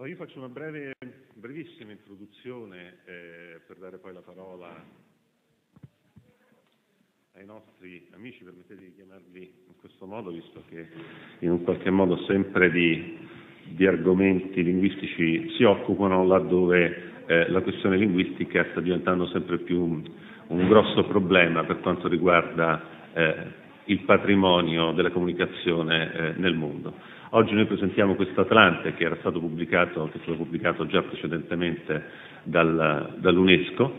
Allora, io faccio una breve, brevissima introduzione eh, per dare poi la parola ai nostri amici, permettete di chiamarli in questo modo, visto che in un qualche modo sempre di, di argomenti linguistici si occupano laddove eh, la questione linguistica sta diventando sempre più un, un grosso problema per quanto riguarda eh, il patrimonio della comunicazione eh, nel mondo. Oggi noi presentiamo questo Atlante che era stato pubblicato, che è stato pubblicato già precedentemente dal, dall'UNESCO,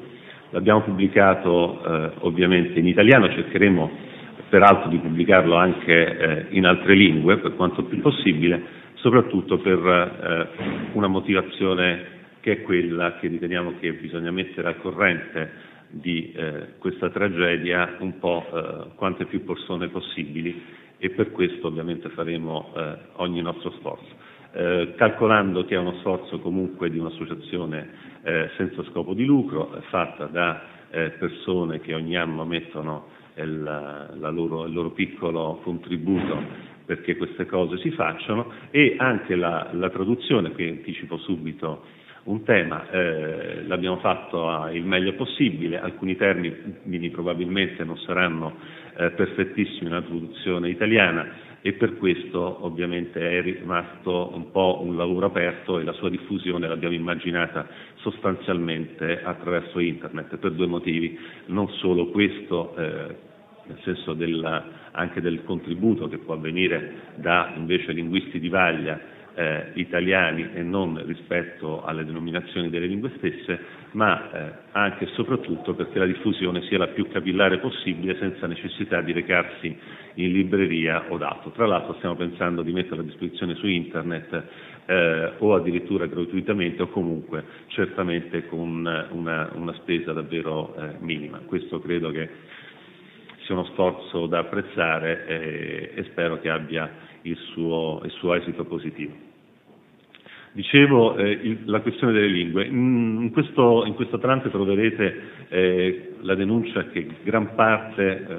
l'abbiamo pubblicato eh, ovviamente in italiano, cercheremo peraltro di pubblicarlo anche eh, in altre lingue per quanto più possibile, soprattutto per eh, una motivazione che è quella che riteniamo che bisogna mettere al corrente di eh, questa tragedia un po' eh, quante più persone possibili e per questo ovviamente faremo eh, ogni nostro sforzo. Eh, calcolando che è uno sforzo comunque di un'associazione eh, senza scopo di lucro, fatta da eh, persone che ogni anno mettono il, la loro, il loro piccolo contributo perché queste cose si facciano e anche la, la traduzione, qui anticipo subito un tema, eh, l'abbiamo fatto il meglio possibile, alcuni termini probabilmente non saranno eh, perfettissimi nella traduzione italiana e per questo ovviamente è rimasto un po' un lavoro aperto e la sua diffusione l'abbiamo immaginata sostanzialmente attraverso internet per due motivi, non solo questo eh, nel senso della, anche del contributo che può avvenire da invece linguisti di vaglia eh, italiani e non rispetto alle denominazioni delle lingue stesse, ma eh, anche e soprattutto perché la diffusione sia la più capillare possibile senza necessità di recarsi in libreria o dato. Tra l'altro stiamo pensando di metterlo a disposizione su internet eh, o addirittura gratuitamente o comunque certamente con una, una spesa davvero eh, minima. Questo credo che sia uno sforzo da apprezzare e, e spero che abbia il suo, il suo esito positivo. Dicevo eh, il, la questione delle lingue. In, questo, in questo trante troverete eh, la denuncia che gran parte, eh,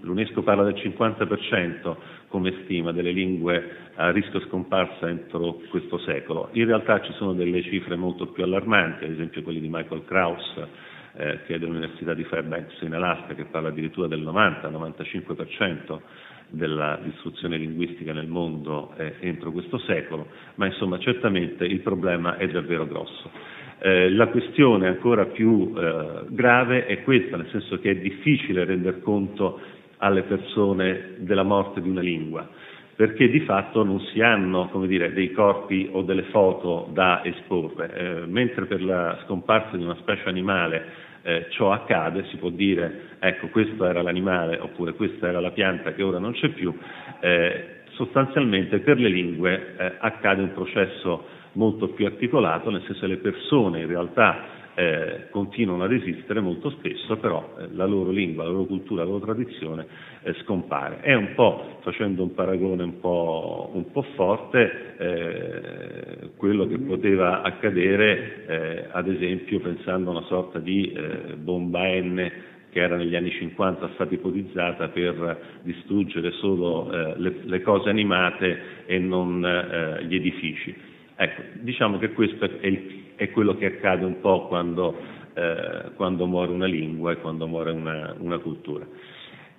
l'UNESCO parla del 50% come stima delle lingue a rischio scomparsa entro questo secolo. In realtà ci sono delle cifre molto più allarmanti, ad esempio quelle di Michael Krauss, eh, che è dell'Università di Fairbanks in Alaska, che parla addirittura del 90-95% della distruzione linguistica nel mondo eh, entro questo secolo, ma insomma certamente il problema è davvero grosso. Eh, la questione ancora più eh, grave è questa, nel senso che è difficile rendere conto alle persone della morte di una lingua, perché di fatto non si hanno dire, dei corpi o delle foto da esporre, eh, mentre per la scomparsa di una specie animale eh, ciò accade, si può dire ecco questo era l'animale oppure questa era la pianta che ora non c'è più, eh, sostanzialmente per le lingue eh, accade un processo molto più articolato, nel senso che le persone in realtà eh, continuano a resistere molto spesso, però eh, la loro lingua, la loro cultura, la loro tradizione eh, scompare. È un po', facendo un paragone un po', un po forte, eh, quello che poteva accadere, eh, ad esempio, pensando a una sorta di eh, bomba N che era negli anni 50 stata ipotizzata per distruggere solo le, le, cose animate e non gli edifici. Ecco, diciamo che questo è il è quello che accade un po' quando, eh, quando muore una lingua e quando muore una, una cultura.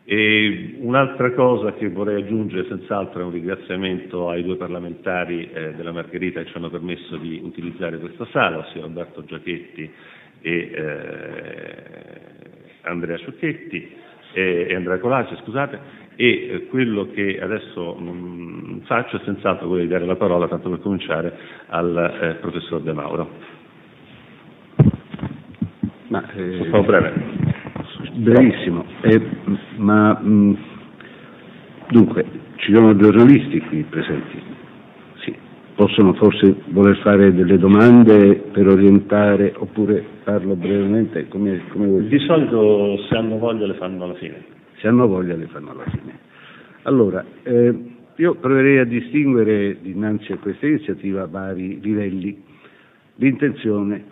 E un'altra cosa che vorrei aggiungere senz'altro è un ringraziamento ai due parlamentari eh, della Margherita che ci hanno permesso di utilizzare questa sala, ossia Roberto Giachetti e eh, Andrea Ciocchetti e Andrea Colace, scusate, e eh, quello che adesso mh, faccio è senz'altro quello di dare la parola, tanto per cominciare, al eh, professor De Mauro. Ma, eh, breve. Brevissimo, eh, ma mh, dunque ci sono giornalisti qui presenti, sì, possono forse voler fare delle domande per orientare oppure parlo brevemente come, come Di solito se hanno voglia le fanno alla fine se hanno voglia le fanno alla fine. Allora, eh, io proverei a distinguere dinanzi a questa iniziativa vari livelli. L'intenzione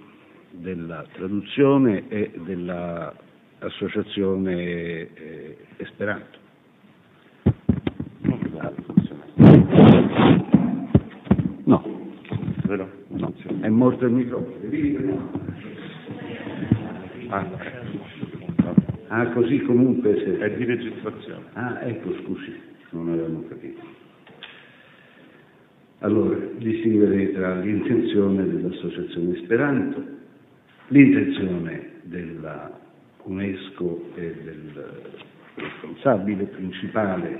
della traduzione e dell'associazione eh, Esperanto. No, morto il microfono. Ah, ah, così comunque se... è di registrazione. Ah, ecco, scusi, non avevamo capito. Allora, distinguere tra l'intenzione dell'Associazione Esperanto, l'intenzione della UNESCO e del responsabile principale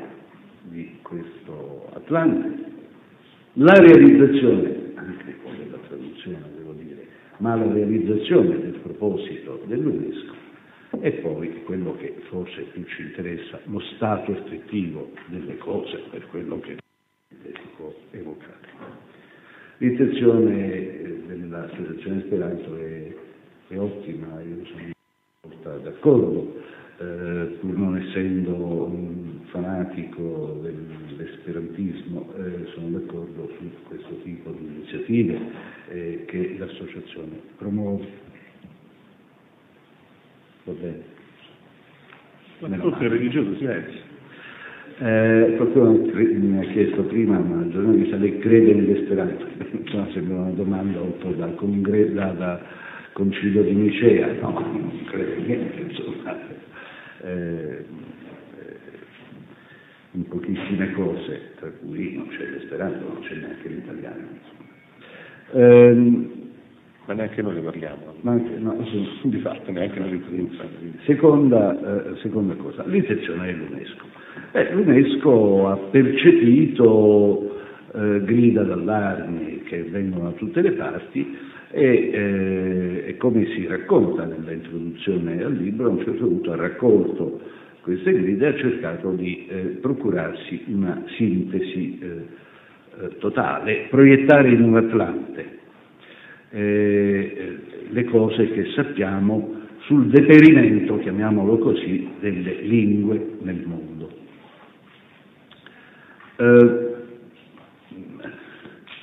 di questo Atlante, la realizzazione, anche con la traduzione devo dire, ma la realizzazione del proposito dell'UNESCO e poi quello che forse più ci interessa, lo stato effettivo delle cose per quello che si può evocare. L'intenzione eh, dell'Associazione Speranto è, è ottima, io sono d'accordo, eh, pur non essendo un fanatico dell'esperantismo, eh, sono d'accordo su questo tipo di iniziative eh, che l'associazione promuove. Va bene. Forse il religioso silenzio. Eh, qualcuno mi ha chiesto prima, ma giornalista, lei crede nell'esperanto? Insomma, sembra una domanda un po' da, congre- da, da concilio di Nicea, no, non credo niente, insomma, eh, eh, in pochissime cose, tra cui non c'è l'esperanto, non c'è neanche l'italiano. Eh, ma neanche noi ne parliamo. Anche, no, di fatto neanche noi ne Seconda, eh, seconda cosa, l'intenzione dell'UNESCO. Eh, L'UNESCO ha percepito eh, grida d'allarme che vengono da tutte le parti e, eh, e, come si racconta nell'introduzione al libro, a un certo punto ha raccolto queste grida e ha cercato di eh, procurarsi una sintesi eh, totale, proiettare in un Atlante le cose che sappiamo sul deperimento, chiamiamolo così, delle lingue nel mondo. Eh,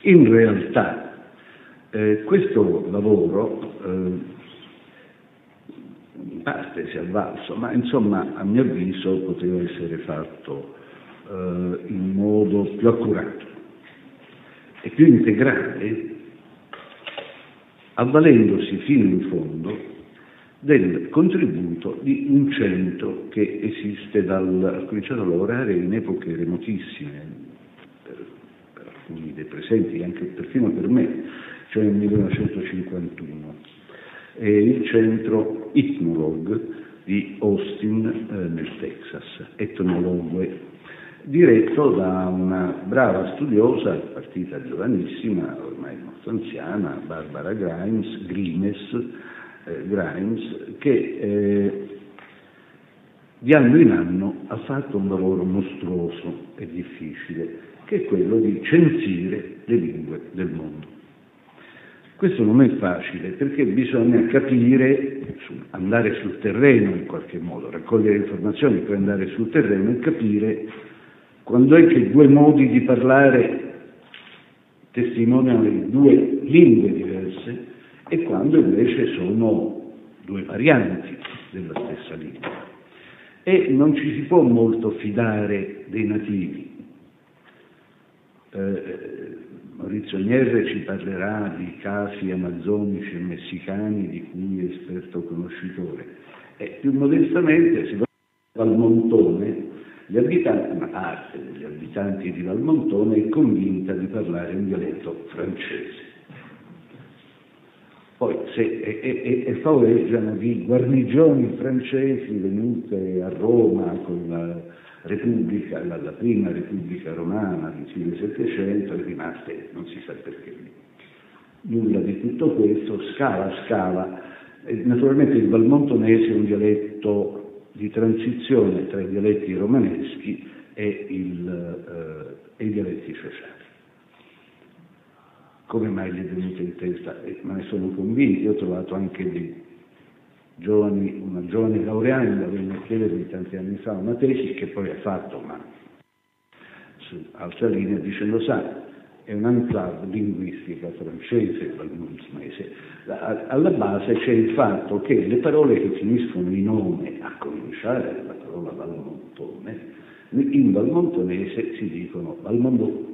in realtà eh, questo lavoro eh, in parte si è avvalso, ma insomma a mio avviso poteva essere fatto eh, in modo più accurato e più integrale, avvalendosi fino in fondo del contributo di un centro che esiste dal, ha cominciato a lavorare in epoche remotissime, per, per alcuni dei presenti, anche perfino per me, cioè nel 1951. È il centro Ethnolog di Austin eh, nel Texas, etnologue, diretto da una brava studiosa, partita giovanissima, ormai molto anziana, Barbara Grimes, Grimes, eh, Grimes, che eh, di anno in anno ha fatto un lavoro mostruoso e difficile, che è quello di censire le lingue del mondo. Questo non è facile perché bisogna capire, andare sul terreno in qualche modo, raccogliere informazioni, poi andare sul terreno e capire quando è che due modi di parlare testimoniano due lingue diverse e quando invece sono due varianti della stessa lingua. E non ci si può molto fidare dei nativi. Eh, Maurizio Nierre ci parlerà di casi amazzonici e messicani di cui è esperto conoscitore. E più modestamente si va al Valmontone, gli abitanti, una parte degli abitanti di Valmontone è convinta di parlare un dialetto francese poi se, e, e, e favoreggiano di guarnigioni francesi venute a Roma con la Repubblica, la, la prima Repubblica Romana di fine Settecento rimaste non si sa perché. Nulla di tutto questo, scala scala. Naturalmente il valmontonese è un dialetto di transizione tra i dialetti romaneschi e, il, eh, e i dialetti sociali come mai gli è venuto in testa? E me ne sono convinto, ho trovato anche dei giovani, una giovane laureanda venne a chiedermi tanti anni fa una tesi che poi ha fatto, ma su altra linea, dicendo sa, è un'enclave linguistica francese, valmontonese. Alla base c'è il fatto che le parole che finiscono in nome, a cominciare dalla parola valmontone, in valmontonese si dicono valmondo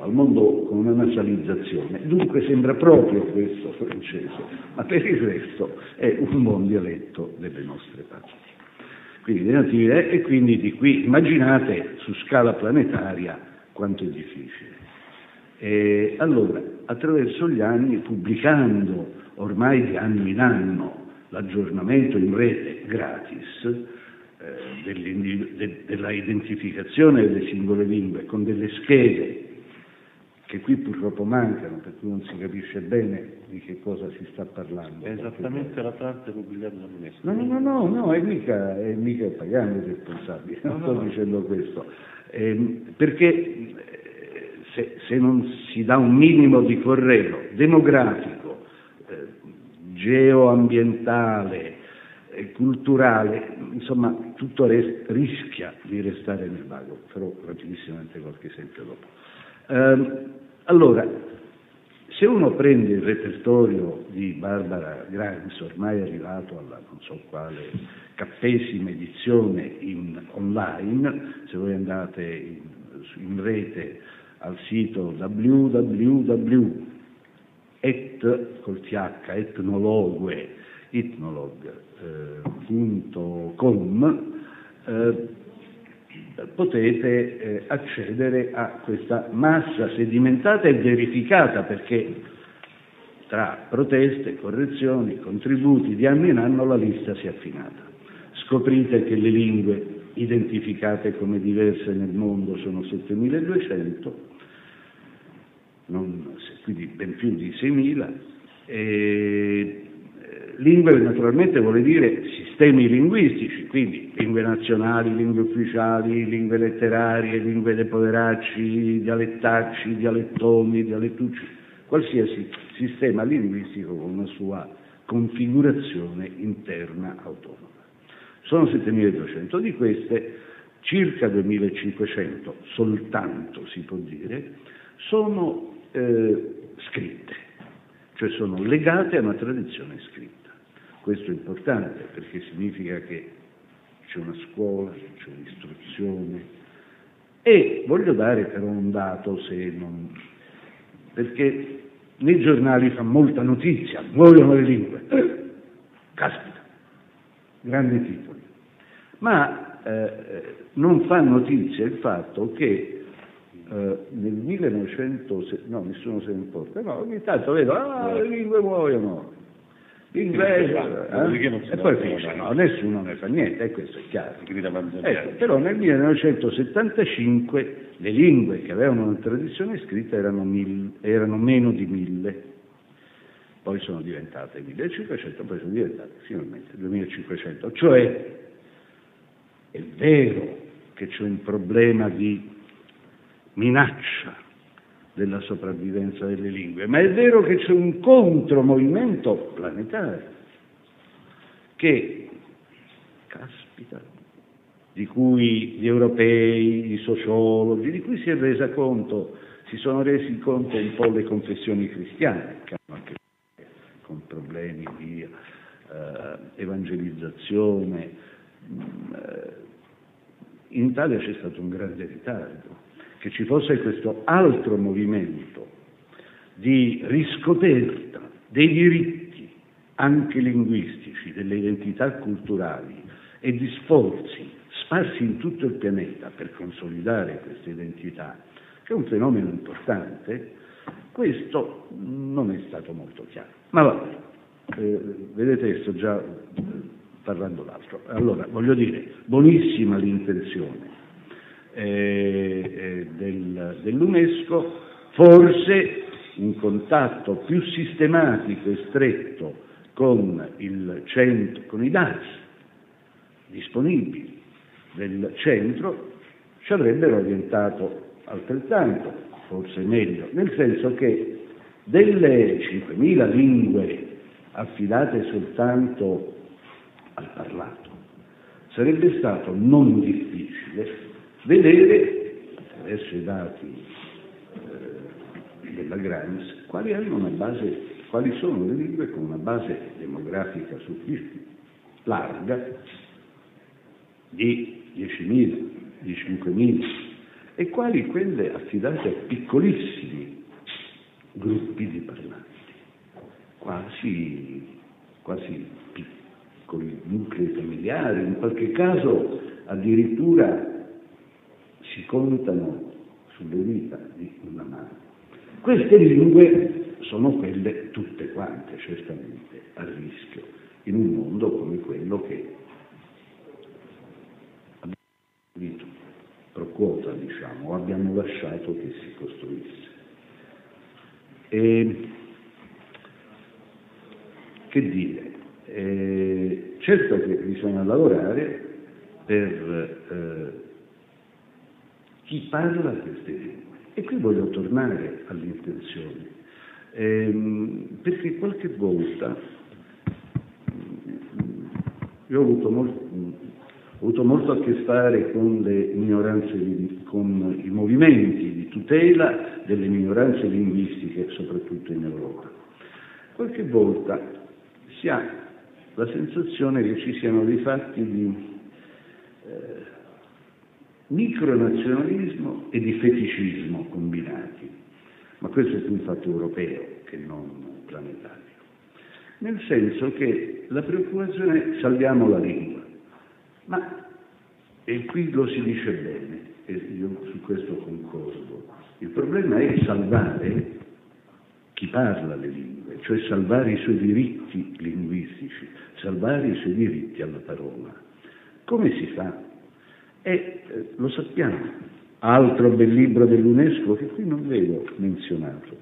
al mondo con una nasalizzazione. Dunque sembra proprio questo francese, ma per il resto è un buon dialetto delle nostre parti. Quindi, e quindi di qui immaginate su scala planetaria quanto è difficile. E allora, attraverso gli anni, pubblicando ormai di anno in anno l'aggiornamento in rete gratis eh, de, della identificazione delle singole lingue con delle schede che qui purtroppo mancano, per cui non si capisce bene di che cosa si sta parlando. È esattamente la parte pubblicata dall'UNESCO. No, no, no, no, è mica, è mica Pagano il responsabile, non sto dicendo questo. Eh, perché se, se, non si dà un minimo di corredo demografico, eh, geoambientale, eh, culturale, insomma tutto res- rischia di restare nel vago. Farò rapidissimamente qualche esempio dopo. Eh, allora, se uno prende il repertorio di Barbara Grimes, ormai arrivato alla non so quale cappesima edizione in, online, se voi andate in, in rete al sito www et, col th, etnologue, etnolog.com, eh, potete eh, accedere a questa massa sedimentata e verificata perché tra proteste, correzioni, contributi di anno in anno la lista si è affinata. Scoprite che le lingue identificate come diverse nel mondo sono 7200, non, quindi ben più di 6.000. E, lingue naturalmente vuole dire sistemi linguistici, quindi lingue nazionali, lingue ufficiali, lingue letterarie, lingue dei poveracci, dialettacci, dialettomi, dialettucci, qualsiasi sistema linguistico con una sua configurazione interna autonoma. Sono 7.200, di queste circa 2.500 soltanto si può dire, sono eh, scritte, cioè sono legate a una tradizione scritta. Questo è importante perché significa che c'è una scuola, c'è un'istruzione. E voglio dare però un dato se non... perché nei giornali fa molta notizia, muoiono le lingue, caspita, grandi titoli, ma eh, non fa notizia il fatto che eh, nel 1900, no, nessuno se ne importa, no, ogni tanto vedo, ah, le lingue muoiono, l'inglese, eh? e poi finisce, no, nessuno ne fa niente, e questo è chiaro. Ecco, però nel 1975 le lingue che avevano una tradizione scritta erano, mille, erano meno di mille, poi sono diventate 1500, poi sono diventate finalmente 2500, cioè è vero che c'è un problema di minaccia della sopravvivenza delle lingue, ma è vero che c'è un contromovimento planetario che, caspita, di cui gli europei, i sociologi, di cui si è resa conto, si sono resi conto un po' le confessioni cristiane, che hanno anche con problemi di eh, evangelizzazione. Eh, in Italia c'è stato un grande ritardo che ci fosse questo altro movimento di riscoperta dei diritti anche linguistici, delle identità culturali e di sforzi sparsi in tutto il pianeta per consolidare queste identità, che è un fenomeno importante, questo non è stato molto chiaro. Ma vabbè, eh, vedete, sto già parlando d'altro. Allora, voglio dire, buonissima l'intenzione, eh, eh, del, dell'UNESCO, forse un contatto più sistematico e stretto con, centro, con i dati disponibili del centro ci avrebbero orientato altrettanto, forse meglio, nel senso che delle 5.000 lingue affidate soltanto al parlato, sarebbe stato non difficile vedere, attraverso i dati eh, della Grimes, quali, quali sono le lingue con una base demografica sufficiente, larga, di 10.000, di 5.000, e quali quelle affidate a piccolissimi gruppi di parlanti, quasi, quasi piccoli nuclei familiari, in qualche caso addirittura si contano sulle dita di una mano. Queste lingue sono quelle tutte quante, certamente, a rischio, in un mondo come quello che abbiamo costruito, pro quota, diciamo, o abbiamo lasciato che si costruisse. E, che dire, eh, certo che bisogna lavorare per eh, chi parla queste lingue. E qui voglio tornare all'intenzione, ehm, perché qualche volta io ho avuto, molto, ho avuto molto a che fare con le minoranze, con i movimenti di tutela delle minoranze linguistiche, soprattutto in Europa. Qualche volta si ha la sensazione che ci siano dei fatti di eh, micronazionalismo e di feticismo combinati, ma questo è più un fatto europeo che non planetario, nel senso che la preoccupazione è salviamo la lingua, ma, e qui lo si dice bene, e io su questo concordo, il problema è salvare chi parla le lingue, cioè salvare i suoi diritti linguistici, salvare i suoi diritti alla parola. Come si fa? E eh, lo sappiamo. Altro bel libro dell'UNESCO che qui non vedo menzionato,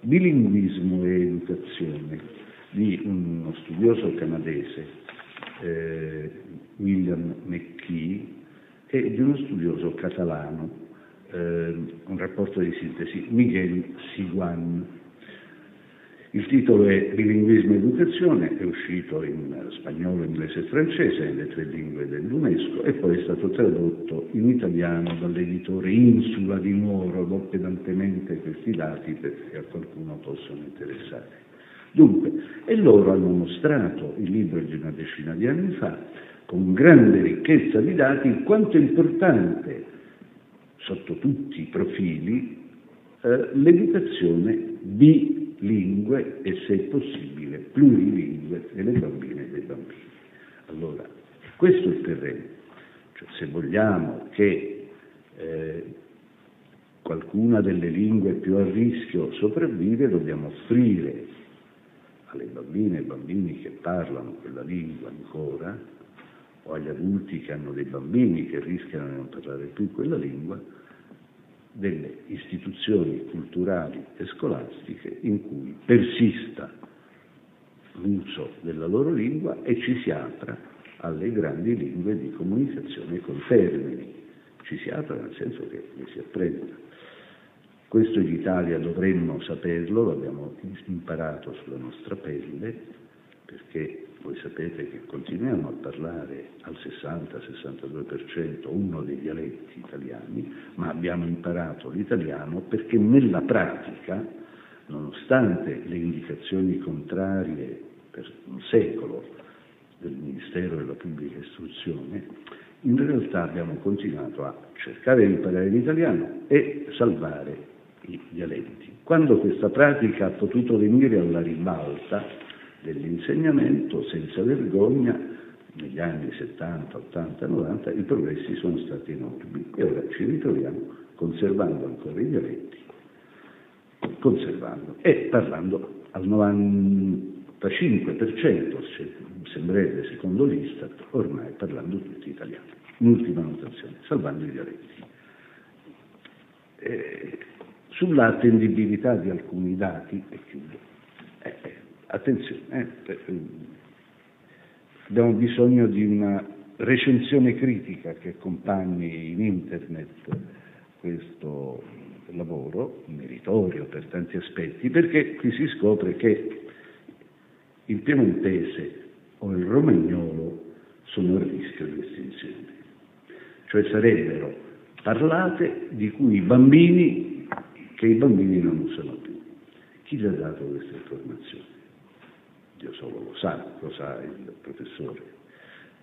Bilinguismo e educazione, di uno studioso canadese, eh, William McKee, e di uno studioso catalano, eh, un rapporto di sintesi, Miguel Siguan. Il titolo è Bilinguismo e educazione, è uscito in spagnolo, inglese e francese, nelle tre lingue dell'UNESCO, e poi è stato tradotto in italiano dall'editore Insula di Nuoro, do pedantemente questi dati perché a qualcuno possono interessare. Dunque, e loro hanno mostrato, il libro di una decina di anni fa, con grande ricchezza di dati, quanto è importante, sotto tutti i profili, eh, l'educazione di lingue e, se possibile, plurilingue delle bambine e dei bambini. Allora, questo è il terreno. Cioè, se vogliamo che eh, qualcuna delle lingue più a rischio sopravvive, dobbiamo offrire alle bambine e ai bambini che parlano quella lingua ancora, o agli adulti che hanno dei bambini che rischiano di non parlare più quella lingua, delle istituzioni culturali e scolastiche in cui persista l'uso della loro lingua e ci si apra alle grandi lingue di comunicazione con termini, ci si apra nel senso che le si apprenda. Questo in Italia dovremmo saperlo, l'abbiamo imparato sulla nostra pelle, perché voi sapete che continuiamo a parlare al 60-62% uno dei dialetti italiani, ma abbiamo imparato l'italiano perché nella pratica, nonostante le indicazioni contrarie per un secolo del Ministero della Pubblica Istruzione, in realtà abbiamo continuato a cercare di imparare l'italiano e salvare i dialetti. Quando questa pratica ha potuto venire alla ribalta, dell'insegnamento senza vergogna, negli anni 70, 80, 90 i progressi sono stati enormi e ora ci ritroviamo conservando ancora i dialetti, conservando e parlando al 95%, se sembrerebbe secondo l'Istat, ormai parlando tutti italiano. Un'ultima notazione, salvando i dialetti. Eh, sulla attendibilità di alcuni dati, e chiudo, eh, Attenzione, eh, eh, abbiamo bisogno di una recensione critica che accompagni in internet questo lavoro, meritorio per tanti aspetti, perché qui si scopre che il piemontese o il romagnolo sono a rischio di estinzione, cioè sarebbero parlate di cui i bambini, che i bambini non usano più. Chi gli ha dato questa informazione? Dio solo lo sa, lo sa il professore,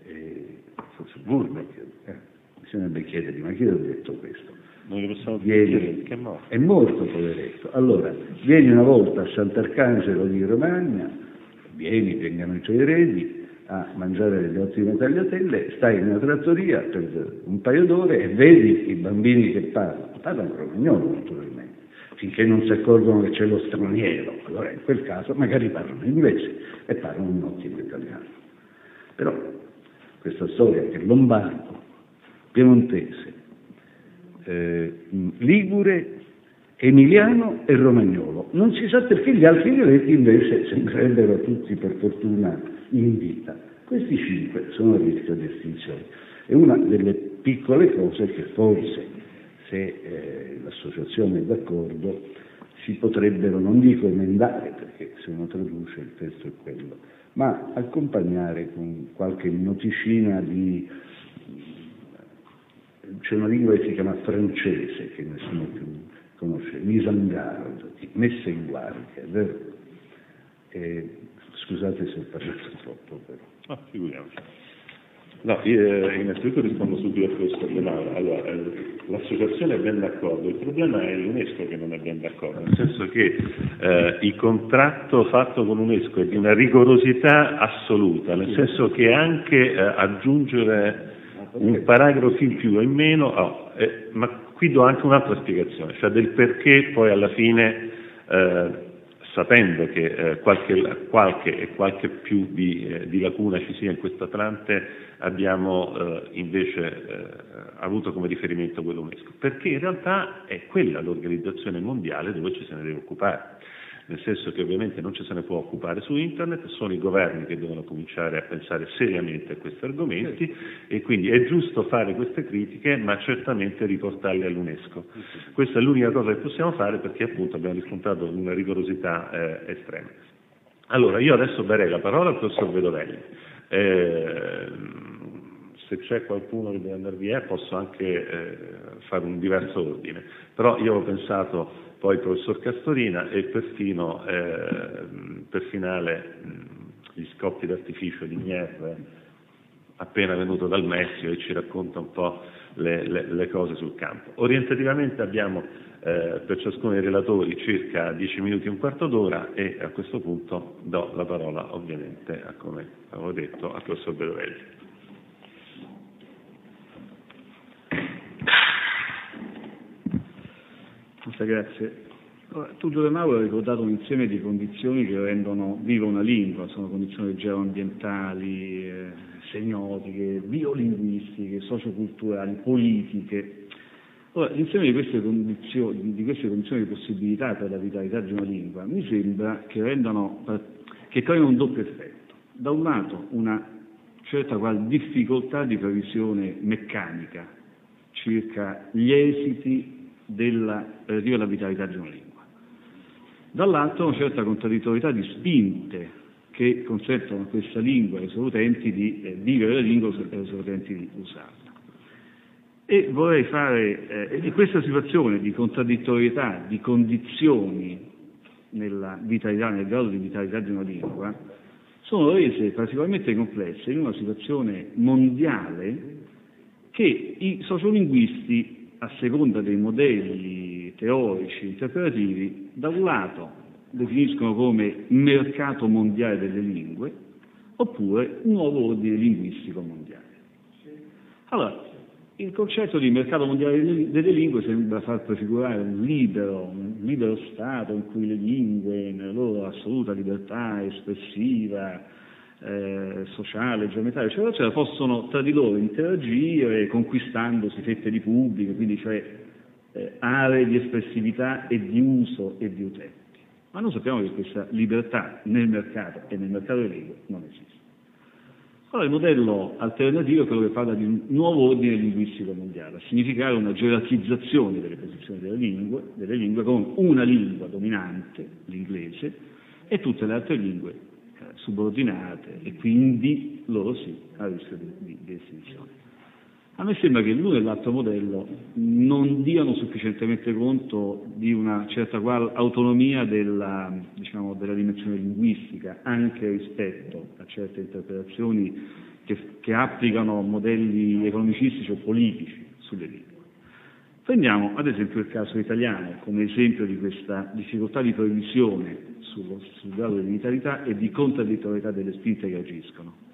eh, forse Burbeck, eh, bisognerebbe chiedergli, ma chi ha detto questo? Lo possiamo vieni, è morto. è morto, poveretto. Allora, vieni una volta a Sant'Arcangelo di Romagna, vieni, vengano i tuoi eredi, a mangiare delle ottime tagliatelle, stai in una trattoria per un paio d'ore e vedi i bambini che parlano, parlano romagnolo naturalmente, finché non si accorgono che c'è lo straniero, allora in quel caso magari parlano inglese e parlano un ottimo italiano. Però questa storia che lombardo, piemontese, eh, ligure, emiliano e romagnolo, non si sa perché gli altri dialetti invece sembrerebbero tutti per fortuna in vita. Questi cinque sono a rischio di estinzione. È una delle piccole cose che forse, se eh, l'associazione è d'accordo, si potrebbero, non dico emendare, perché se uno traduce il testo è quello, ma accompagnare con qualche noticina di... C'è una lingua che si chiama francese, che nessuno più conosce, mise messa in guardia, vero? E, scusate se ho parlato troppo, però. Ah, figuriamoci. No, io, eh, innanzitutto rispondo subito a questo Laura. Allora, eh, l'associazione è ben d'accordo, il problema è l'UNESCO che non è ben d'accordo, nel senso che eh, il contratto fatto con l'UNESCO è di una rigorosità assoluta, nel senso che anche eh, aggiungere un paragrafo in più o in meno, oh, eh, ma qui do anche un'altra spiegazione, cioè del perché poi alla fine eh, sapendo che eh, qualche, qualche, e qualche più di, eh, di, lacuna ci sia in questo Atlante, abbiamo eh, invece eh, avuto come riferimento quello UNESCO, perché in realtà è quella l'organizzazione mondiale dove ci se ne deve occupare nel senso che ovviamente non ci se ne può occupare su internet, sono i governi che devono cominciare a pensare seriamente a questi argomenti e quindi è giusto fare queste critiche ma certamente riportarle all'UNESCO. Questa è l'unica cosa che possiamo fare perché appunto abbiamo riscontrato una rigorosità eh, estrema. Allora io adesso darei la parola al professor Vedovelli. Eh, se c'è qualcuno che deve andare via posso anche eh, fare un diverso ordine, però io ho pensato poi il professor Castorina e perfino eh, per finale gli scoppi d'artificio di Nier appena venuto dal Messico e ci racconta un po' le, le, le cose sul campo. Orientativamente abbiamo eh, per ciascuno dei relatori circa 10 minuti e un quarto d'ora e a questo punto do la parola ovviamente, a, come avevo detto, al professor Bedovelli. Molte grazie. Tu Giuliano ha ricordato un insieme di condizioni che rendono viva una lingua, sono condizioni geoambientali, eh, semiotiche, biolinguistiche, socioculturali, politiche. Ora, l'insieme di queste, condizioni, di queste condizioni di possibilità per la vitalità di una lingua mi sembra che rendano, che creino un doppio effetto. Da un lato una certa qual difficoltà di previsione meccanica circa gli esiti della relativa alla vitalità di una lingua. Dall'altro una certa contraddittorietà di spinte che consentono a questa lingua e ai suoi utenti di eh, vivere la lingua e ai suoi utenti di usarla. E vorrei fare, eh, questa situazione di contraddittorietà, di condizioni nella vitalità, nel grado di vitalità di una lingua, sono rese particolarmente complesse in una situazione mondiale che i sociolinguisti a seconda dei modelli teorici interpretativi, da un lato definiscono come mercato mondiale delle lingue, oppure nuovo ordine linguistico mondiale. Allora, il concetto di mercato mondiale delle lingue sembra far prefigurare un libero, un libero Stato in cui le lingue, nella loro assoluta libertà espressiva, eh, sociale, geometrica, eccetera, eccetera, possono tra di loro interagire conquistandosi fette di pubblico, quindi cioè eh, aree di espressività e di uso e di utenti. Ma noi sappiamo che questa libertà nel mercato e nel mercato delle lingue non esiste. Allora il modello alternativo è quello che parla di un nuovo ordine linguistico mondiale, a significare una gerarchizzazione delle posizioni delle lingue, delle lingue con una lingua dominante, l'inglese, e tutte le altre lingue subordinate e quindi loro sì a rischio di, di, di estinzione. A me sembra che l'uno e l'altro modello non diano sufficientemente conto di una certa autonomia della, diciamo, della dimensione linguistica, anche rispetto a certe interpretazioni che, che applicano modelli economicistici o politici sulle lingue. Prendiamo ad esempio il caso italiano come esempio di questa difficoltà di previsione sullo, sul grado di vitalità e di contraddittorietà delle spinte che agiscono.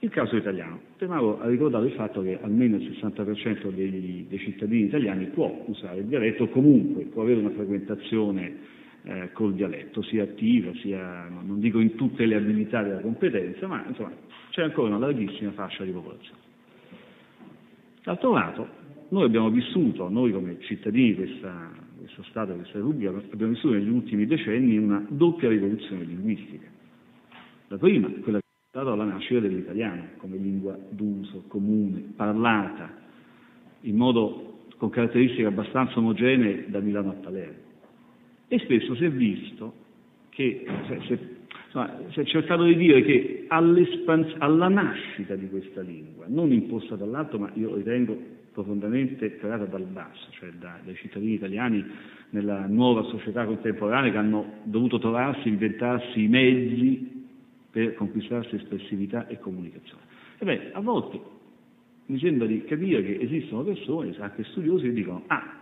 Il caso italiano. Tenavo a ricordare il fatto che almeno il 60% degli, dei cittadini italiani può usare il dialetto comunque può avere una frequentazione eh, col dialetto, sia attiva, sia, non dico in tutte le abilità della competenza, ma insomma c'è ancora una larghissima fascia di popolazione. D'altro lato, noi abbiamo vissuto, noi come cittadini di questa, questo Stato, di questa Repubblica, abbiamo vissuto negli ultimi decenni una doppia rivoluzione linguistica. La prima, quella che è stata la nascita dell'italiano come lingua d'uso, comune, parlata, in modo con caratteristiche abbastanza omogenee da Milano a Palermo. E spesso si è visto che, cioè, è, insomma, si, è, cercato di dire che alla nascita di questa lingua, non imposta dall'alto, ma io ritengo profondamente creata dal basso, cioè da, dai cittadini italiani nella nuova società contemporanea che hanno dovuto trovarsi, inventarsi i mezzi per conquistarsi espressività e comunicazione. Ebbene, a volte mi sembra di capire che esistono persone, anche studiosi, che dicono ah,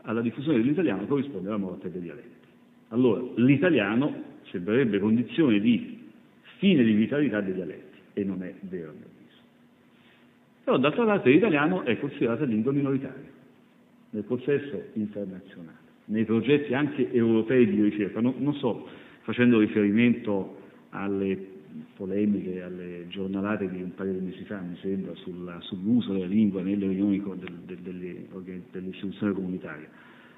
alla diffusione dell'italiano corrisponde la morte dei dialetti. Allora, l'italiano sembrerebbe condizione di fine di vitalità dei dialetti, e non è vero. Però d'altra parte l'italiano è considerata lingua minoritaria nel processo internazionale, nei progetti anche europei di ricerca. Non, non so, facendo riferimento alle polemiche, alle giornalate di un paio di mesi fa, mi sembra, sulla, sull'uso della lingua nelle riunioni del, del, delle, delle istituzioni.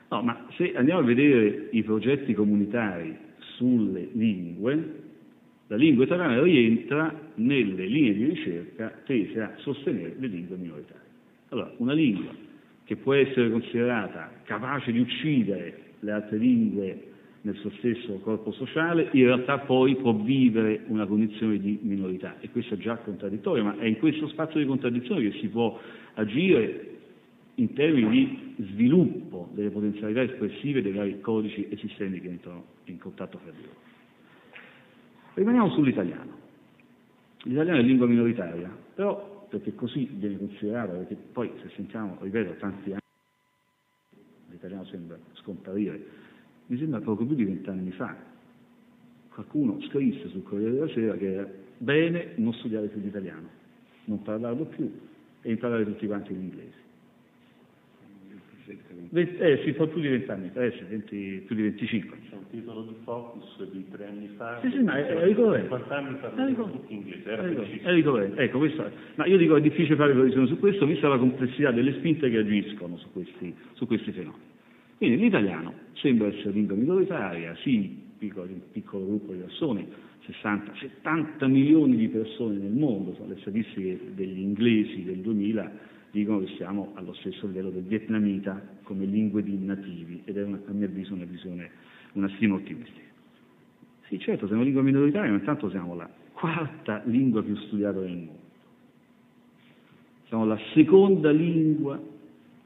No, ma se andiamo a vedere i progetti comunitari sulle lingue, la lingua italiana rientra nelle linee di ricerca tese a sostenere le lingue minoritarie. Allora, una lingua che può essere considerata capace di uccidere le altre lingue nel suo stesso corpo sociale, in realtà poi può vivere una condizione di minorità e questo è già contraddittorio, ma è in questo spazio di contraddizione che si può agire in termini di sviluppo delle potenzialità espressive dei vari codici e sistemi che entrano in contatto fra di loro. Rimaniamo sull'italiano. L'italiano è lingua minoritaria, però perché così viene considerato, perché poi se sentiamo, ripeto, tanti anni l'italiano sembra scomparire, mi sembra poco più di vent'anni fa, qualcuno scrisse sul Corriere della Sera che era bene non studiare più l'italiano, non parlarlo più e imparare tutti quanti l'inglese. Eh sì, fa più di vent'anni, eh sì, 20, più di 25. C'è un titolo di Focus di tre anni fa. Sì, sì, ma è, è ricorrente. 50 anni parlavano tutti inglese, era è ricorrente. Ecco, questo, ma io dico è difficile fare previsione su questo, vista la complessità delle spinte che agiscono su questi, su questi fenomeni. Quindi l'italiano sembra essere lingua minoritaria, sì, piccolo, un piccolo gruppo di persone, 60, 70 milioni di persone nel mondo, sono le statistiche degli inglesi del 2000 dicono che siamo allo stesso livello del vietnamita come lingue di nativi ed è una, a mio avviso una visione, una stima ottimistica. Sì, certo, siamo lingua minoritaria, ma intanto siamo la quarta lingua più studiata nel mondo. Siamo la seconda lingua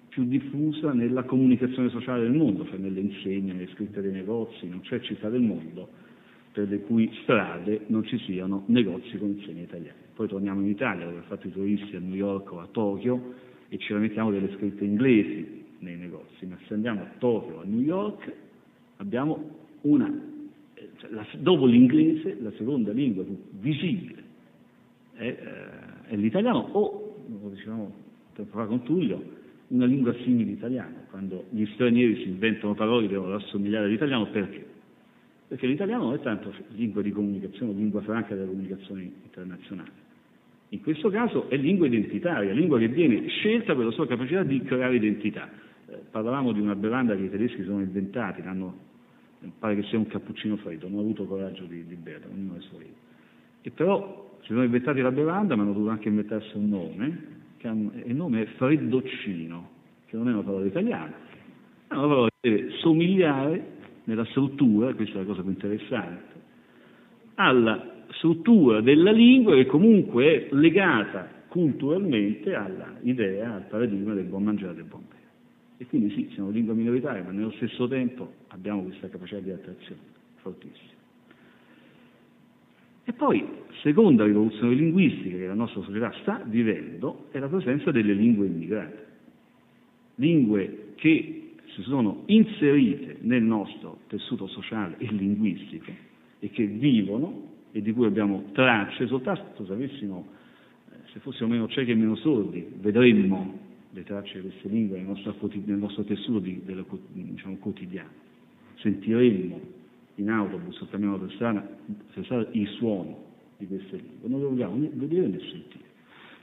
più diffusa nella comunicazione sociale del mondo, cioè nelle insegne, nelle scritte dei negozi, non c'è città del mondo per le cui strade non ci siano negozi con insegne italiane. Poi torniamo in Italia dove abbiamo fatto i turisti a New York o a Tokyo e ci mettiamo delle scritte inglesi nei negozi, ma se andiamo a Tokyo o a New York abbiamo una, cioè la, dopo l'inglese, la seconda lingua più visibile è, eh, è l'italiano o, come dicevamo tempo fa con Tullio, una lingua simile italiana, quando gli stranieri si inventano parole che devono assomigliare all'italiano, perché? Perché l'italiano non è tanto lingua di comunicazione, lingua franca della comunicazione internazionale. In questo caso è lingua identitaria, lingua che viene scelta per la sua capacità di creare identità. Eh, parlavamo di una bevanda che i tedeschi sono inventati, l'hanno, pare che sia un cappuccino freddo, non ho avuto coraggio di, di berlo, ognuno è suo E però si sono inventati la bevanda, ma hanno dovuto anche inventarsi un nome, hanno, il nome è Freddoccino, che non è una parola italiana, è una parola che deve somigliare nella struttura, questa è la cosa più interessante, alla struttura della lingua che comunque è legata culturalmente all'idea, al paradigma del buon mangiare e del buon bere. E quindi sì, siamo lingua minoritaria, ma nello stesso tempo abbiamo questa capacità di attrazione fortissima. E poi, seconda rivoluzione linguistica che la nostra società sta vivendo è la presenza delle lingue immigrate. lingue che si sono inserite nel nostro tessuto sociale e linguistico e che vivono e di cui abbiamo tracce, soltanto se avessimo, eh, se fossimo meno ciechi e meno sordi, vedremmo le tracce di queste lingue nel nostro, nel nostro tessuto di, della, diciamo, quotidiano. Sentiremmo in autobus o cammino per strada, per strada i suoni di queste lingue, non le vogliamo né vedere né sentire.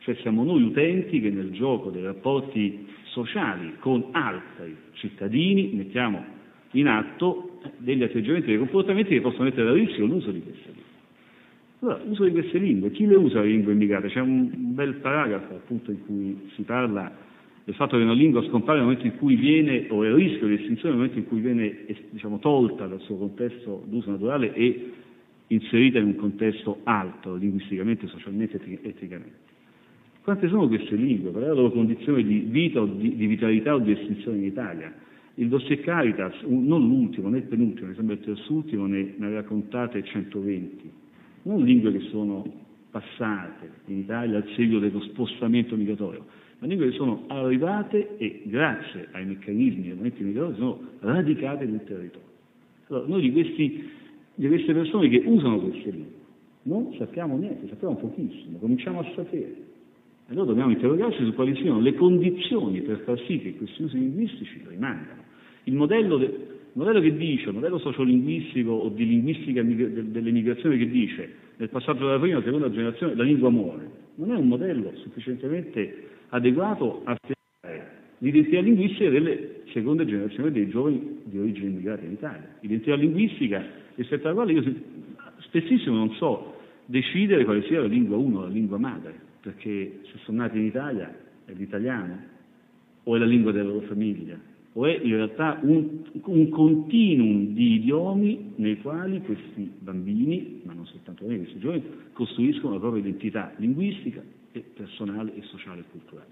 Cioè siamo noi utenti che nel gioco dei rapporti sociali con altri cittadini mettiamo in atto degli atteggiamenti, dei comportamenti che possono mettere a rischio l'uso di queste lingue. Allora, l'uso di queste lingue, chi le usa le lingue immigrate? C'è un bel paragrafo appunto in cui si parla del fatto che una lingua scompare nel momento in cui viene, o è il rischio di estinzione nel momento in cui viene diciamo, tolta dal suo contesto d'uso naturale e inserita in un contesto altro, linguisticamente, socialmente, eticamente. Quante sono queste lingue? Qual è la loro condizione di vita o di, di vitalità o di estinzione in Italia? Il dossier Caritas, non l'ultimo, né il penultimo, mi sembra il terzultimo, ne, ne aveva contate 120. Non lingue che sono passate in Italia al seguito dello spostamento migratorio, ma lingue che sono arrivate e grazie ai meccanismi e momenti migratori sono radicate nel territorio. Allora, noi di, questi, di queste persone che usano queste lingue non sappiamo niente, sappiamo pochissimo, cominciamo a sapere. Allora dobbiamo interrogarci su quali siano le condizioni per far sì che questi usi linguistici rimangano. Il modello, de, il modello che dice, il modello sociolinguistico o di linguistica dell'emigrazione che dice nel passaggio dalla prima alla seconda generazione la lingua muore, non è un modello sufficientemente adeguato a spiegare l'identità linguistica delle seconde generazioni dei giovani di origine immigrata in Italia. Identità linguistica rispetto alla quale io spessissimo non so decidere quale sia la lingua 1 la lingua madre perché se sono nati in Italia è l'italiano, o è la lingua della loro famiglia, o è in realtà un, un continuum di idiomi nei quali questi bambini, ma non soltanto noi, questi giovani, costruiscono la propria identità linguistica e personale e sociale e culturale.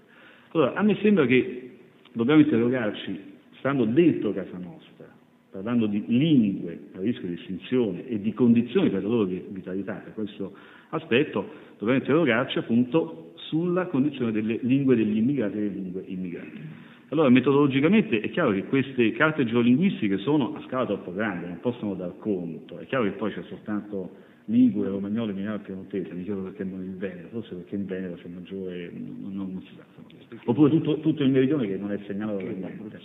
Allora, a me sembra che dobbiamo interrogarci, stando dentro casa nostra, parlando di lingue a rischio di estinzione e di condizioni per la loro vitalità, per questo aspetto, dobbiamo interrogarci appunto sulla condizione delle lingue degli immigrati e delle lingue immigrate. Allora, metodologicamente è chiaro che queste carte geolinguistiche sono a scala troppo grande, non possono dar conto. È chiaro che poi c'è soltanto Ligure, Romagnolo, Emiliano e Piemontese, mi chiedo perché non il Veneto, forse perché in Veneto c'è maggiore, non, non si sa. Oppure tutto, tutto, il meridione che non è segnalato dal mondo.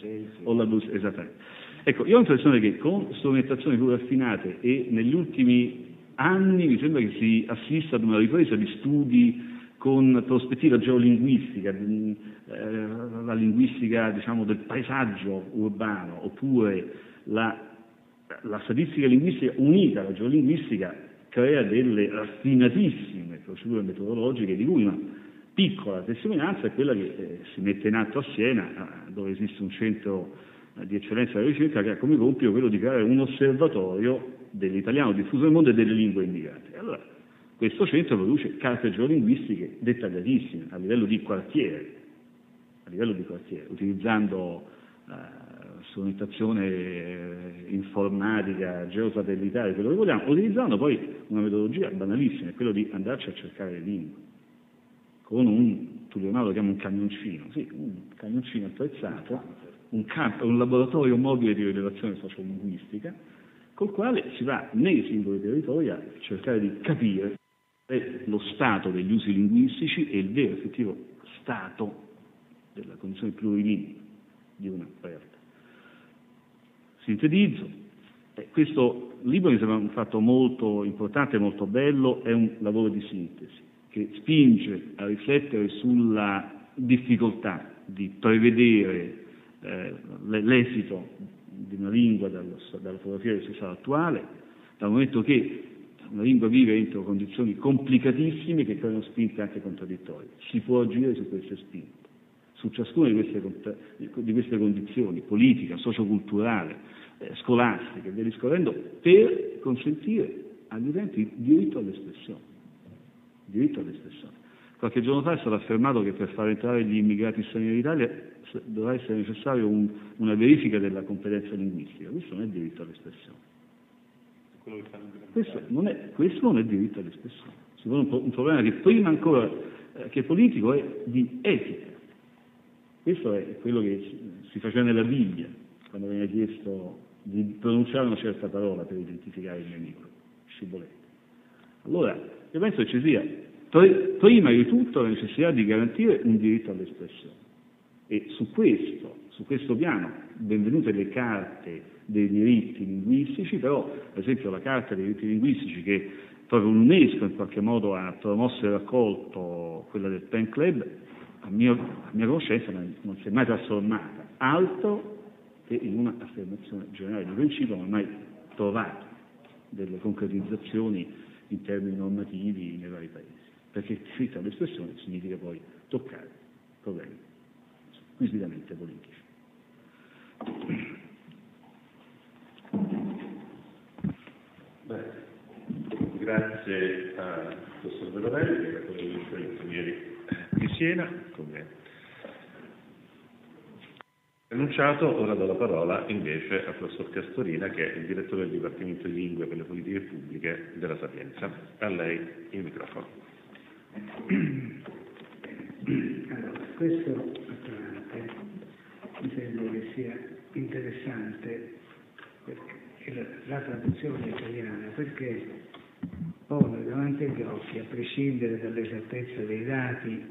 O la Brus, esattamente. Ecco, io ho l'impressione che con strumentazioni più raffinate e negli ultimi anni mi sembra che si assista ad una ripresa di studi con prospettiva geolinguistica, eh, la linguistica diciamo, del paesaggio urbano, oppure la, la statistica linguistica unita alla geolinguistica crea delle raffinatissime procedure metodologiche di cui una piccola testimonianza è quella che eh, si mette in atto a Siena, dove esiste un centro di eccellenza della ricerca che ha come compito quello di creare un osservatorio dell'italiano diffuso nel mondo e delle lingue immigrate. Allora, questo centro produce carte geolinguistiche dettagliatissime a livello di quartiere, a livello di quartiere utilizzando eh, strumentazione eh, informatica, geosatellitare, quello che vogliamo, utilizzando poi una metodologia banalissima, quello di andarci a cercare le lingue, con un, Tullio Mauro lo chiama un camioncino, sì, un camioncino attrezzato, un, campo, un laboratorio mobile di rilevazione sociolinguistica, col quale si va nei singoli territori a cercare di capire lo stato degli usi linguistici e il vero effettivo stato della condizione plurilingue di una realtà. Sintetizzo, eh, questo libro mi sembra un fatto molto importante, molto bello, è un lavoro di sintesi che spinge a riflettere sulla difficoltà di prevedere eh, l'esito di una lingua dallo, dalla fotografia del sociale attuale, dal momento che una lingua vive entro condizioni complicatissime che creano spinte anche contraddittorie. Si può agire su queste spinte, su ciascuna di queste, di queste condizioni, politica, socioculturale, eh, scolastica, via discorrendo, per consentire agli utenti il diritto all'espressione. Diritto all'espressione. Qualche giorno fa è stato affermato che per far entrare gli immigrati stranieri in Italia dovrà essere necessario un, una verifica della competenza linguistica. Questo non è diritto all'espressione. Questo non è, questo non è diritto all'espressione. Secondo un, un problema che prima ancora eh, che politico è di etica. Questo è quello che si faceva nella Bibbia, quando veniva chiesto di pronunciare una certa parola per identificare il nemico, sciboletta. Allora, io penso che ci sia prima di tutto la necessità di garantire un diritto all'espressione. E su questo, su questo piano, benvenute le carte dei diritti linguistici, però per esempio la carta dei diritti linguistici che proprio l'UNESCO in qualche modo ha promosso e raccolto, quella del Pen Club, a, mio, a mia conoscenza non si è mai trasformata, altro che in una affermazione generale di principio non ha mai trovato delle concretizzazioni in termini normativi nei vari paesi, perché il diritto all'espressione significa poi toccare problemi squisitamente politici. Beh, grazie a professor Velovelli, che è quello degli ieri di Siena, come Enunciato, ora do la parola invece al professor Castorina, che è il direttore del Dipartimento di Lingue per le Politiche Pubbliche della Sapienza. A lei il microfono. Allora, questo attualmente mi sembra che sia interessante perché, la traduzione italiana perché pone davanti agli occhi, a prescindere dall'esattezza dei dati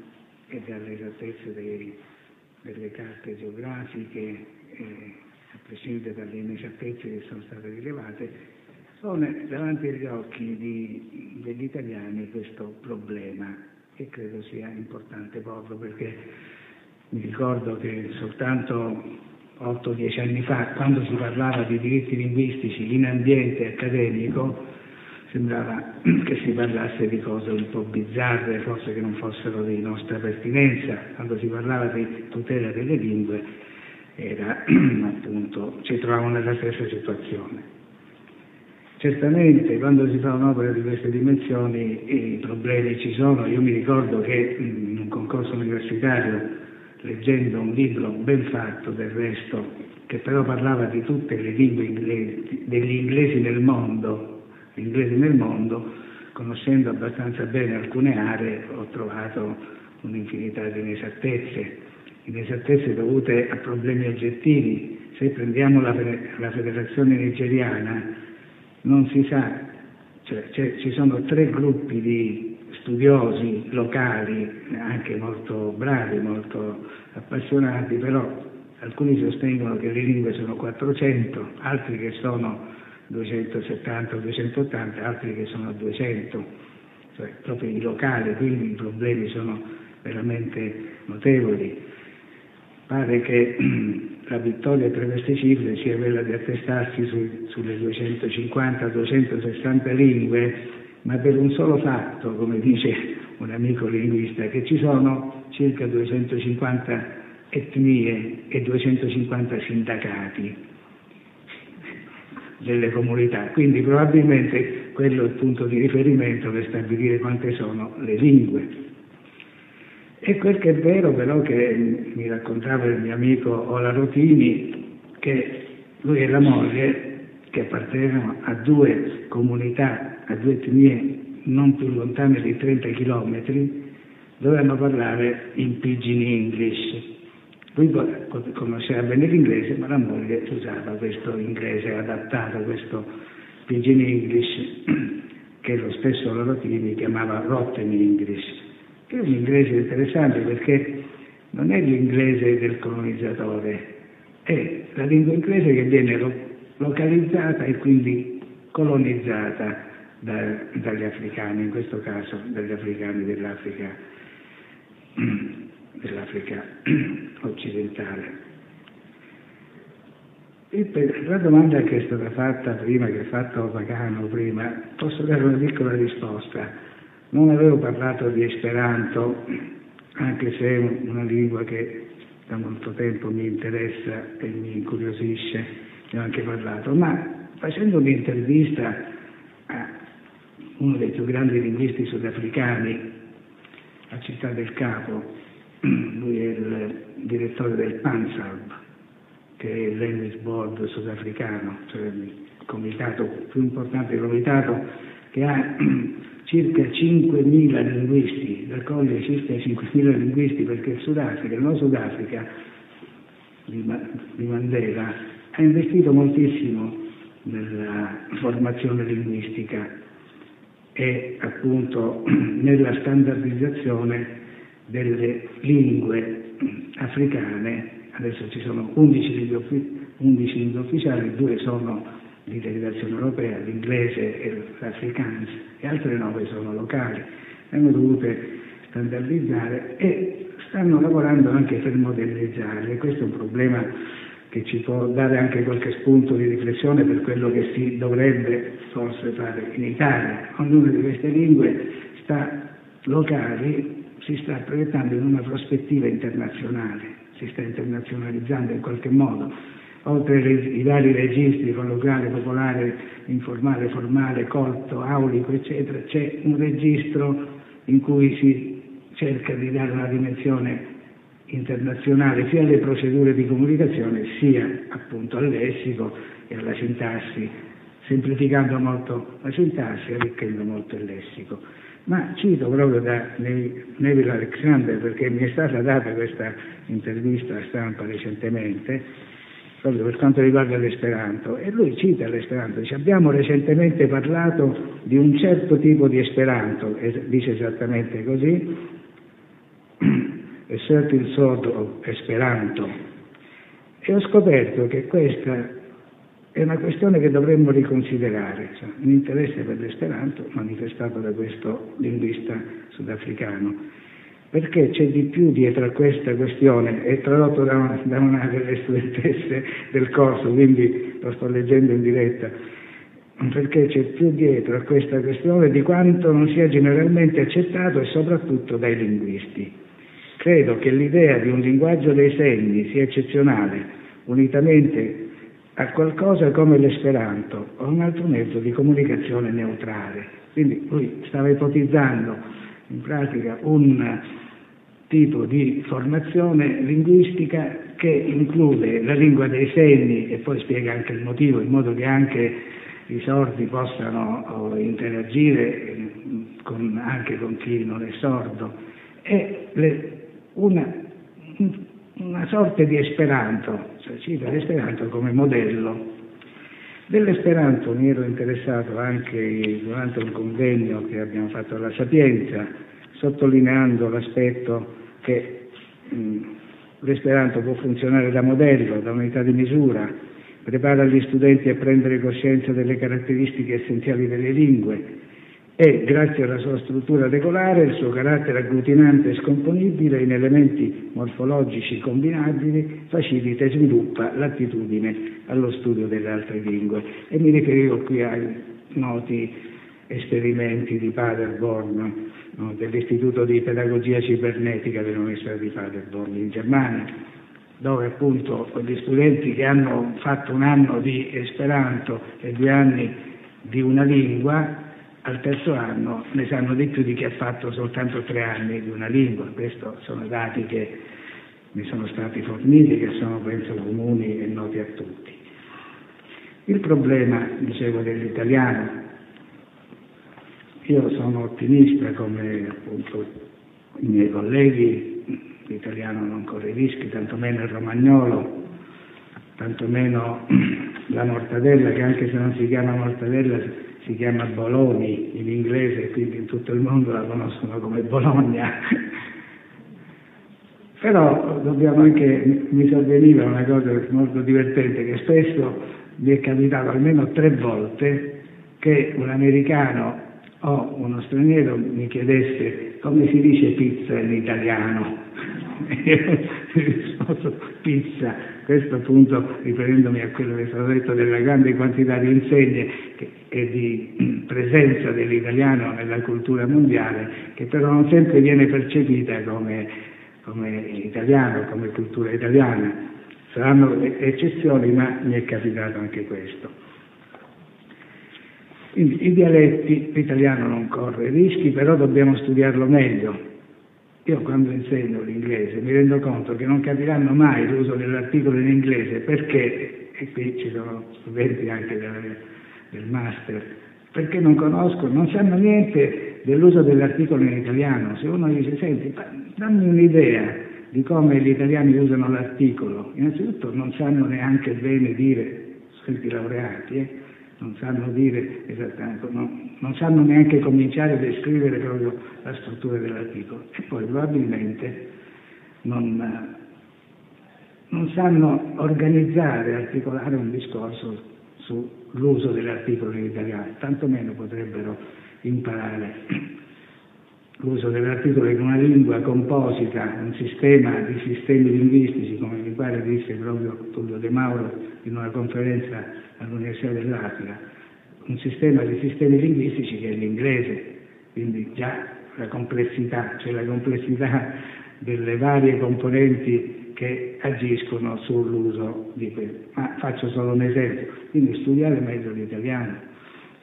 e dall'esattezza dei delle carte geografiche, eh, a prescindere dalle inesattezze che sono state rilevate, pone davanti agli occhi di, degli italiani questo problema e credo sia importante porlo perché mi ricordo che soltanto 8-10 anni fa, quando si parlava di diritti linguistici in ambiente accademico, sembrava che si parlasse di cose un po' bizzarre, forse che non fossero di nostra pertinenza. Quando si parlava di tutela delle lingue era, appunto, ci trovavamo nella stessa situazione. Certamente quando si fa un'opera di queste dimensioni i problemi ci sono. Io mi ricordo che in un concorso universitario, leggendo un libro ben fatto del resto, che però parlava di tutte le lingue inglesi, degli inglesi nel mondo, inglesi nel mondo, conoscendo abbastanza bene alcune aree ho trovato un'infinità di inesattezze, inesattezze dovute a problemi oggettivi. Se prendiamo la, la federazione nigeriana non si sa, cioè, ci sono tre gruppi di studiosi locali, anche molto bravi, molto appassionati, però alcuni sostengono che le lingue sono 400, altri che sono 270 o 280, altri che sono a 200, cioè proprio i locali, quindi i problemi sono veramente notevoli. Pare che la vittoria tra queste cifre sia quella di attestarsi su, sulle 250-260 lingue, ma per un solo fatto, come dice un amico linguista, che ci sono circa 250 etnie e 250 sindacati delle comunità, quindi probabilmente quello è il punto di riferimento per stabilire quante sono le lingue. E quel che è vero però che mi raccontava il mio amico Ola Rotini, che lui e la moglie, che appartenevano a due comunità, a due etnie non più lontane di 30 chilometri, dovevano parlare in pidgin English, lui conosceva bene l'inglese, ma la moglie usava questo inglese adattato, questo pidgin English, che lo stesso Lorotini chiamava rotten English, che è un inglese interessante perché non è l'inglese del colonizzatore, è la lingua inglese che viene localizzata e quindi colonizzata da, dagli africani, in questo caso dagli africani dell'Africa dell'Africa occidentale. la domanda che è stata fatta prima, che ha fatto Pagano prima, posso dare una piccola risposta. Non avevo parlato di Esperanto, anche se è una lingua che da molto tempo mi interessa e mi incuriosisce, ne ho anche parlato, ma facendo un'intervista a uno dei più grandi linguisti sudafricani a Città del Capo, lui è il direttore del PANSALB, che è il Language Board sudafricano, cioè il comitato più importante comitato che ha circa 5.000 linguisti, raccoglie circa 5.000 linguisti perché il Sudafrica, il nuovo Sudafrica di Mandela, ha investito moltissimo nella formazione linguistica e appunto nella standardizzazione delle lingue africane. Adesso ci sono 11 lingue, ufficiali, due sono di delegazione europea, l'inglese e l'afrikaans, e altre nove sono locali. Hanno dovute standardizzare e stanno lavorando anche per modellizzare. Questo è un problema che ci può dare anche qualche spunto di riflessione per quello che si dovrebbe forse fare in Italia. Ognuna di queste lingue sta locali si sta proiettando in una prospettiva internazionale, si sta internazionalizzando in qualche modo. Oltre i vari registri, colloquiale, popolare, informale, formale, colto, aulico, eccetera, c'è un registro in cui si cerca di dare una dimensione internazionale sia alle procedure di comunicazione sia appunto al lessico e alla sintassi, semplificando molto la sintassi, arricchendo molto il lessico. Ma cito proprio da Neville Alexander perché mi è stata data questa intervista a stampa recentemente, proprio per quanto riguarda l'esperanto, e lui cita l'esperanto, dice abbiamo recentemente parlato di un certo tipo di esperanto, e dice esattamente così, a certain sort of esperanto, e ho scoperto che questa è una questione che dovremmo riconsiderare, cioè, un interesse per l'esperanto manifestato da questo linguista sudafricano, perché c'è di più dietro a questa questione, è tradotto da una, da una delle studentesse del corso, quindi lo sto leggendo in diretta, perché c'è più dietro a questa questione di quanto non sia generalmente accettato e soprattutto dai linguisti. Credo che l'idea di un linguaggio dei segni sia eccezionale, unitamente a qualcosa come l'esperanto o un altro mezzo di comunicazione neutrale. Quindi lui stava ipotizzando in pratica un tipo di formazione linguistica che include la lingua dei segni e poi spiega anche il motivo, in modo che anche i sordi possano oh, interagire con, anche con chi non è sordo, le, una, una sorta di esperanto, cioè cita l'esperanto come modello. Dell'esperanto mi ero interessato anche durante un convegno che abbiamo fatto alla Sapienza, sottolineando l'aspetto che mh, l'esperanto può funzionare da modello, da unità di misura, prepara gli studenti a prendere coscienza delle caratteristiche essenziali delle lingue, e, grazie alla sua struttura regolare, il suo carattere agglutinante e scomponibile in elementi morfologici combinabili, facilita e sviluppa l'attitudine allo studio delle altre lingue. E mi riferivo qui ai noti esperimenti di Paderborn, no, dell'Istituto di Pedagogia Cibernetica dell'Università di Paderborn in Germania, dove appunto gli studenti che hanno fatto un anno di Esperanto e due anni di una lingua al terzo anno ne sanno di più di chi ha fatto soltanto tre anni di una lingua. Questi sono dati che mi sono stati forniti, che sono penso comuni e noti a tutti. Il problema, dicevo, dell'italiano, io sono ottimista come appunto i miei colleghi, l'italiano non corre rischi, tantomeno il romagnolo, tantomeno la mortadella, che anche se non si chiama mortadella si chiama Bologna in inglese, quindi in tutto il mondo la conoscono come Bologna. Però dobbiamo anche, mi sovveniva una cosa molto divertente, che spesso mi è capitato almeno tre volte che un americano o uno straniero mi chiedesse come si dice pizza in italiano. Io risposto pizza, questo appunto riferendomi a quello che è stato detto della grande quantità di insegne e di presenza dell'italiano nella cultura mondiale, che però non sempre viene percepita come, come italiano, come cultura italiana. Saranno eccezioni, ma mi è capitato anche questo. Quindi i dialetti, l'italiano non corre rischi, però dobbiamo studiarlo meglio. Io quando insegno l'inglese mi rendo conto che non capiranno mai l'uso dell'articolo in inglese perché, e qui ci sono studenti anche della, del master, perché non conoscono, non sanno niente dell'uso dell'articolo in italiano. Se uno dice, senti, dammi un'idea di come gli italiani usano l'articolo, innanzitutto non sanno neanche bene dire, scritti laureati, eh, non sanno dire esattamente, non, non sanno neanche cominciare a descrivere proprio la struttura dell'articolo e poi probabilmente non, non sanno organizzare, articolare un discorso sull'uso dell'articolo in italiano, tantomeno potrebbero imparare l'uso dell'articolo in una lingua composita, un sistema di sistemi linguistici, come mi pare disse proprio Tullio De Mauro in una conferenza all'Università dell'Aquila, un sistema di sistemi linguistici che è l'inglese, quindi già la complessità, cioè la complessità delle varie componenti che agiscono sull'uso di quello. Ma faccio solo un esempio, quindi studiare meglio l'italiano,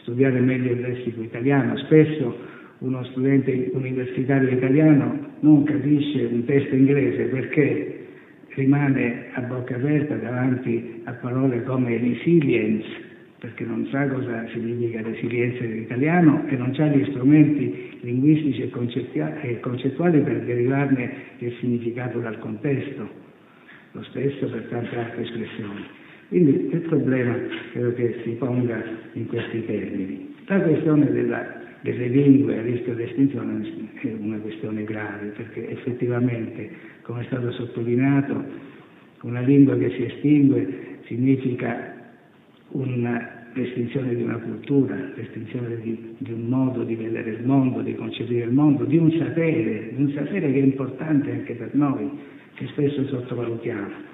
studiare meglio il lessico italiano, spesso uno studente universitario italiano non capisce un testo inglese perché rimane a bocca aperta davanti a parole come resilience, perché non sa cosa significa resilienza in italiano e non ha gli strumenti linguistici e concettuali per derivarne il significato dal contesto. Lo stesso per tante altre espressioni. Quindi il problema credo che si ponga in questi termini. La questione della delle lingue a rischio di estinzione è una questione grave, perché effettivamente, come è stato sottolineato, una lingua che si estingue significa l'estinzione di una cultura, l'estinzione di, di, un modo di vedere il mondo, di concepire il mondo, di un sapere, di un sapere che è importante anche per noi, che spesso sottovalutiamo.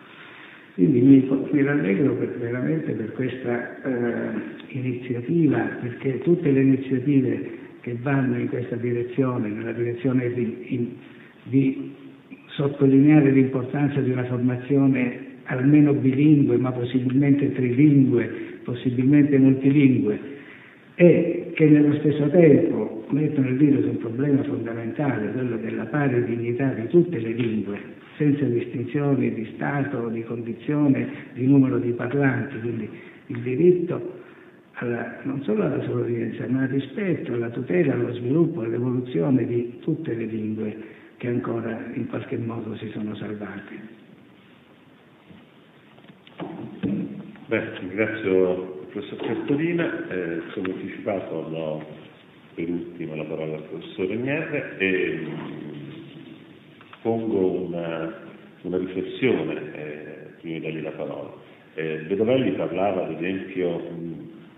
Quindi mi, mi rallegro per, veramente per questa eh, iniziativa, perché tutte le iniziative che vanno in questa direzione, nella direzione di, in, di sottolineare l'importanza di una formazione almeno bilingue, ma possibilmente trilingue, possibilmente multilingue, e che nello stesso tempo mettono il dito su un problema fondamentale, quello della pari dignità di tutte le lingue, senza distinzioni di stato, di condizione, di numero di parlanti, quindi il diritto alla, non solo alla sopravvivenza, ma al rispetto, alla tutela, allo sviluppo, all'evoluzione di tutte le lingue che ancora in qualche modo si sono salvate. Beh, ringrazio il professor Castorina, eh, come anticipato do per ultimo la parola al professor Agnese pongo una, una riflessione eh, prima di dargli la parola. Eh, Bedovelli parlava ad esempio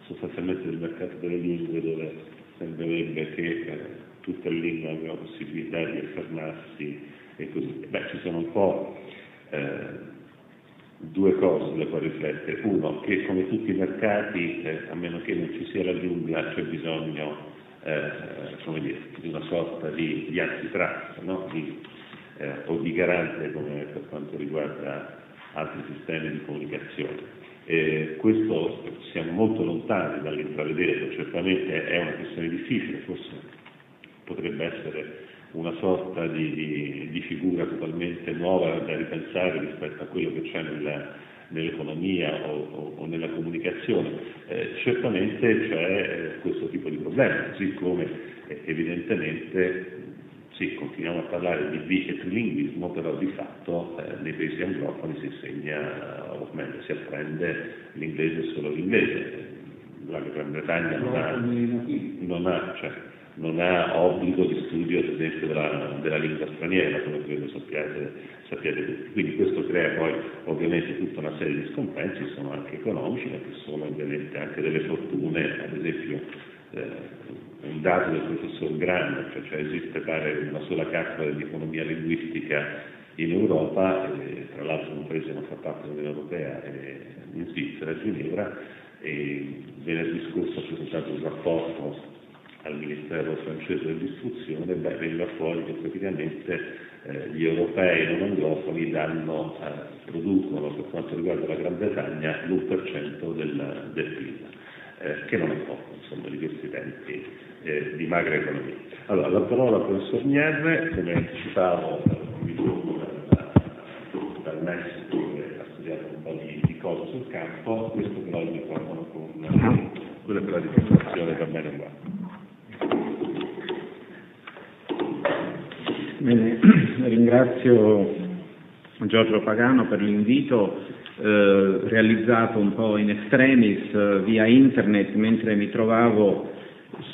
sostanzialmente del mercato delle lingue dove sembrerebbe che eh, tutte le lingue abbiano possibilità di affermarsi e così. Beh, ci sono un po' eh, due cose sulle quali riflettere. Uno, che come tutti i mercati, eh, a meno che non ci sia la giungla, c'è bisogno eh, dire, di una sorta di, di antitrust no? di, eh, o di garante come per quanto riguarda altri sistemi di comunicazione. Eh, questo siamo molto lontani dall'intravedere, certamente è una questione difficile, forse potrebbe essere una sorta di, di, di, figura totalmente nuova da ripensare rispetto a quello che c'è nella, nell'economia o, o, o, nella comunicazione. Eh, certamente c'è eh, questo tipo di problema, così come eh, evidentemente sì, continuiamo a parlare di bi e trilinguismo, però di fatto eh, nei paesi anglofoni si insegna, o meglio, si apprende l'inglese solo l'inglese. La Gran Bretagna non ha, non ha, cioè, non ha obbligo di studio, ad esempio, della, della lingua straniera, come credo sappiate, sappiate, tutti. Quindi questo crea poi ovviamente tutta una serie di scompensi, sono anche economici, ma che sono ovviamente anche delle fortune, ad esempio eh, un dato del professor Grande, cioè, cioè esiste pare una sola cattedra di economia linguistica in Europa, e, tra l'altro un paese non fa parte dell'Unione Europea, in Svizzera, Ginevra, e venerdì scorso ha presentato un rapporto al Ministero francese dell'istruzione, beh, veniva fuori che praticamente eh, gli europei non anglofoni danno, eh, producono per quanto riguarda la Gran Bretagna l'1% del, del PIL, eh, che non è poco insomma, di questi tempi eh, di magra economia. Allora, la parola al professor Nierre, come anticipavo, mi dal Messico che ha studiato un po' di, di cose sul campo, questo però il microfono con Quella per la dimostrazione va bene uguale. Bene, ringrazio Giorgio Pagano per l'invito eh, realizzato un po' in extremis eh, via internet mentre mi trovavo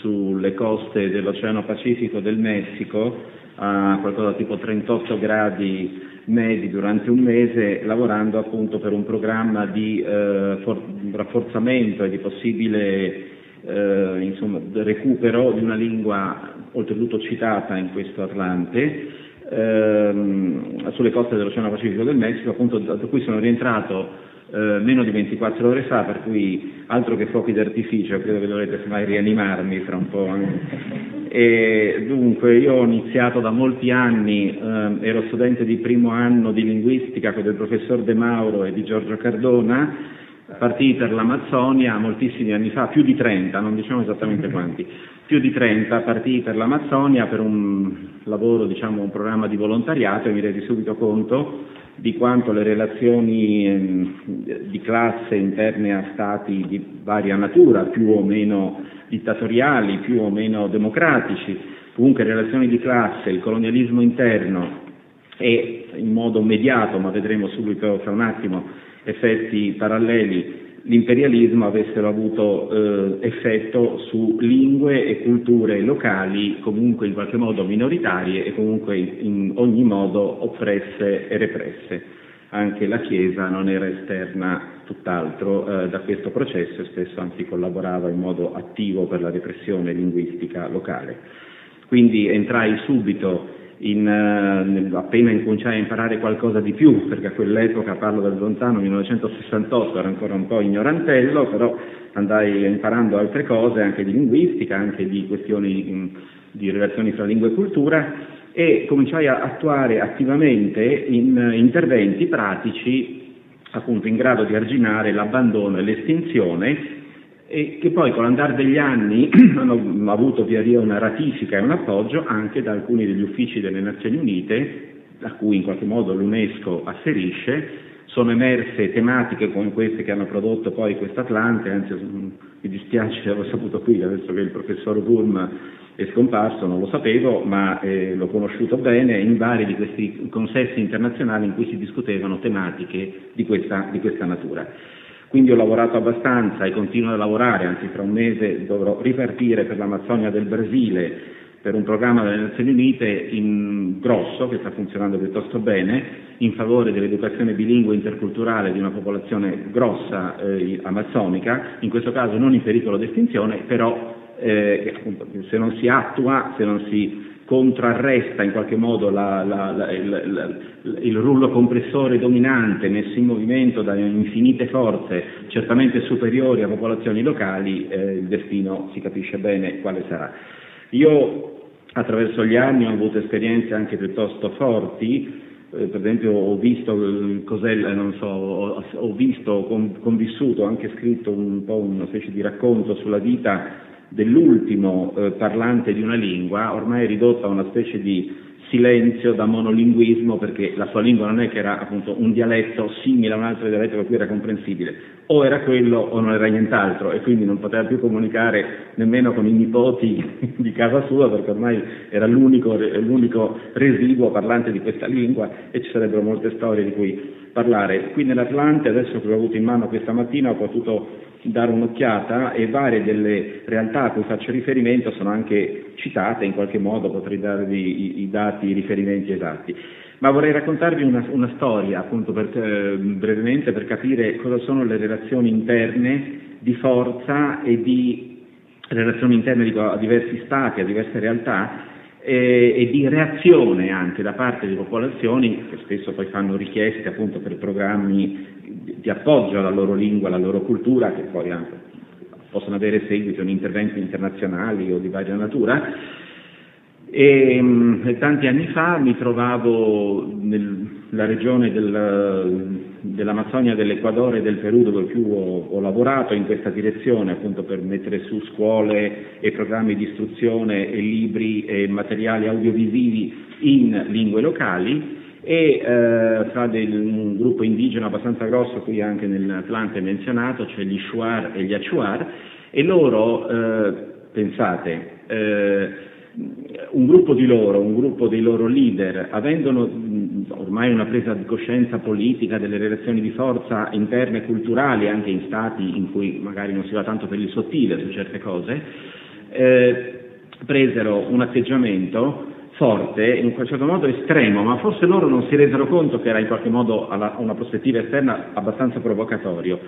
sulle coste dell'Oceano Pacifico del Messico a qualcosa tipo 38 gradi medi durante un mese lavorando appunto per un programma di eh, for- rafforzamento e di possibile eh, insomma, recupero di una lingua oltretutto citata in questo Atlante, ehm, sulle coste dell'Oceano Pacifico del Messico, appunto da cui sono rientrato eh, meno di 24 ore fa, per cui altro che fuochi d'artificio, credo che dovrete mai rianimarmi fra un po'. E dunque io ho iniziato da molti anni, eh, ero studente di primo anno di linguistica con il professor De Mauro e di Giorgio Cardona, partì per l'Amazzonia moltissimi anni fa, più di 30, non diciamo esattamente quanti, più di 30 partì per l'Amazzonia per un lavoro, diciamo un programma di volontariato e mi resi subito conto di quanto le relazioni ehm, di classe interne a stati di varia natura, più o meno dittatoriali, più o meno democratici, comunque relazioni di classe, il colonialismo interno e in modo mediato, ma vedremo subito fra un attimo, effetti paralleli l'imperialismo avessero avuto eh, effetto su lingue e culture locali comunque in qualche modo minoritarie e comunque in ogni modo oppresse e represse. Anche la Chiesa non era esterna tutt'altro eh, da questo processo e spesso anzi collaborava in modo attivo per la repressione linguistica locale. Quindi entrai subito in, uh, appena incominciai a imparare qualcosa di più, perché a quell'epoca, parlo del lontano 1968, ero ancora un po' ignorantello, però andai imparando altre cose, anche di linguistica, anche di questioni di relazioni fra lingua e cultura, e cominciai a attuare attivamente in interventi pratici appunto in grado di arginare l'abbandono e l'estinzione e che poi con l'andare degli anni hanno avuto via via una ratifica e un appoggio anche da alcuni degli uffici delle Nazioni Unite, a cui in qualche modo l'UNESCO afferisce, sono emerse tematiche come queste che hanno prodotto poi quest'Atlante, anzi mi dispiace che avevo saputo qui, adesso che il professor Wurm è scomparso, non lo sapevo, ma eh, l'ho conosciuto bene in vari di questi consessi internazionali in cui si discutevano tematiche di questa, di questa natura. Quindi ho lavorato abbastanza e continuo a lavorare, anzi tra un mese dovrò ripartire per l'Amazzonia del Brasile per un programma delle Nazioni Unite in grosso, che sta funzionando piuttosto bene, in favore dell'educazione bilingue interculturale di una popolazione grossa eh, amazzonica, in questo caso non in pericolo di estinzione, però eh, appunto, se non si attua, se non si contrarresta in qualche modo la, la, la, il, il, rullo compressore dominante messo in movimento da infinite forze certamente superiori a popolazioni locali, eh, il destino si capisce bene quale sarà. Io attraverso gli anni ho avuto esperienze anche piuttosto forti, eh, per esempio ho visto so, ho, ho visto, ho convissuto, ho anche scritto un po' una specie di racconto sulla vita dell'ultimo eh, parlante di una lingua, ormai ridotta a una specie di silenzio da monolinguismo perché la sua lingua non è che era appunto un dialetto simile a un altro dialetto per cui era comprensibile, o era quello o non era nient'altro e quindi non poteva più comunicare nemmeno con i nipoti di casa sua perché ormai era l'unico, l'unico residuo parlante di questa lingua e ci sarebbero molte storie di cui parlare. Qui nell'Atlante, adesso che l'ho avuto in mano questa mattina, ho potuto dare un'occhiata e varie delle realtà a cui faccio riferimento sono anche citate, in qualche modo potrei darvi i, i dati, i riferimenti esatti. Ma vorrei raccontarvi una, una storia, appunto, per, eh, brevemente, per capire cosa sono le relazioni interne di forza e di relazioni interne dico, a diversi stati, a diverse realtà, eh, e di reazione anche da parte di popolazioni che spesso poi fanno richieste appunto per programmi di appoggio alla loro lingua, alla loro cultura, che poi anche possono avere seguito in interventi internazionali o di varia natura. E, mh, tanti anni fa mi trovavo nella regione del, dell'Amazzonia, dell'Equadore e del Perù dove più ho, ho, lavorato in questa direzione appunto per mettere su scuole e programmi di istruzione e libri e materiali audiovisivi in lingue locali. E eh, fra del, un gruppo indigeno abbastanza grosso, qui anche nell'Atlante menzionato, cioè gli Shuar e gli Achuar, e loro, eh, pensate, eh, un gruppo di loro, un gruppo dei loro leader, avendo ormai una presa di coscienza politica delle relazioni di forza interne e culturali, anche in stati in cui magari non si va tanto per il sottile su certe cose, eh, presero un atteggiamento forte, in un certo modo estremo, ma forse loro non si resero conto che era in qualche modo una prospettiva esterna abbastanza provocatorio.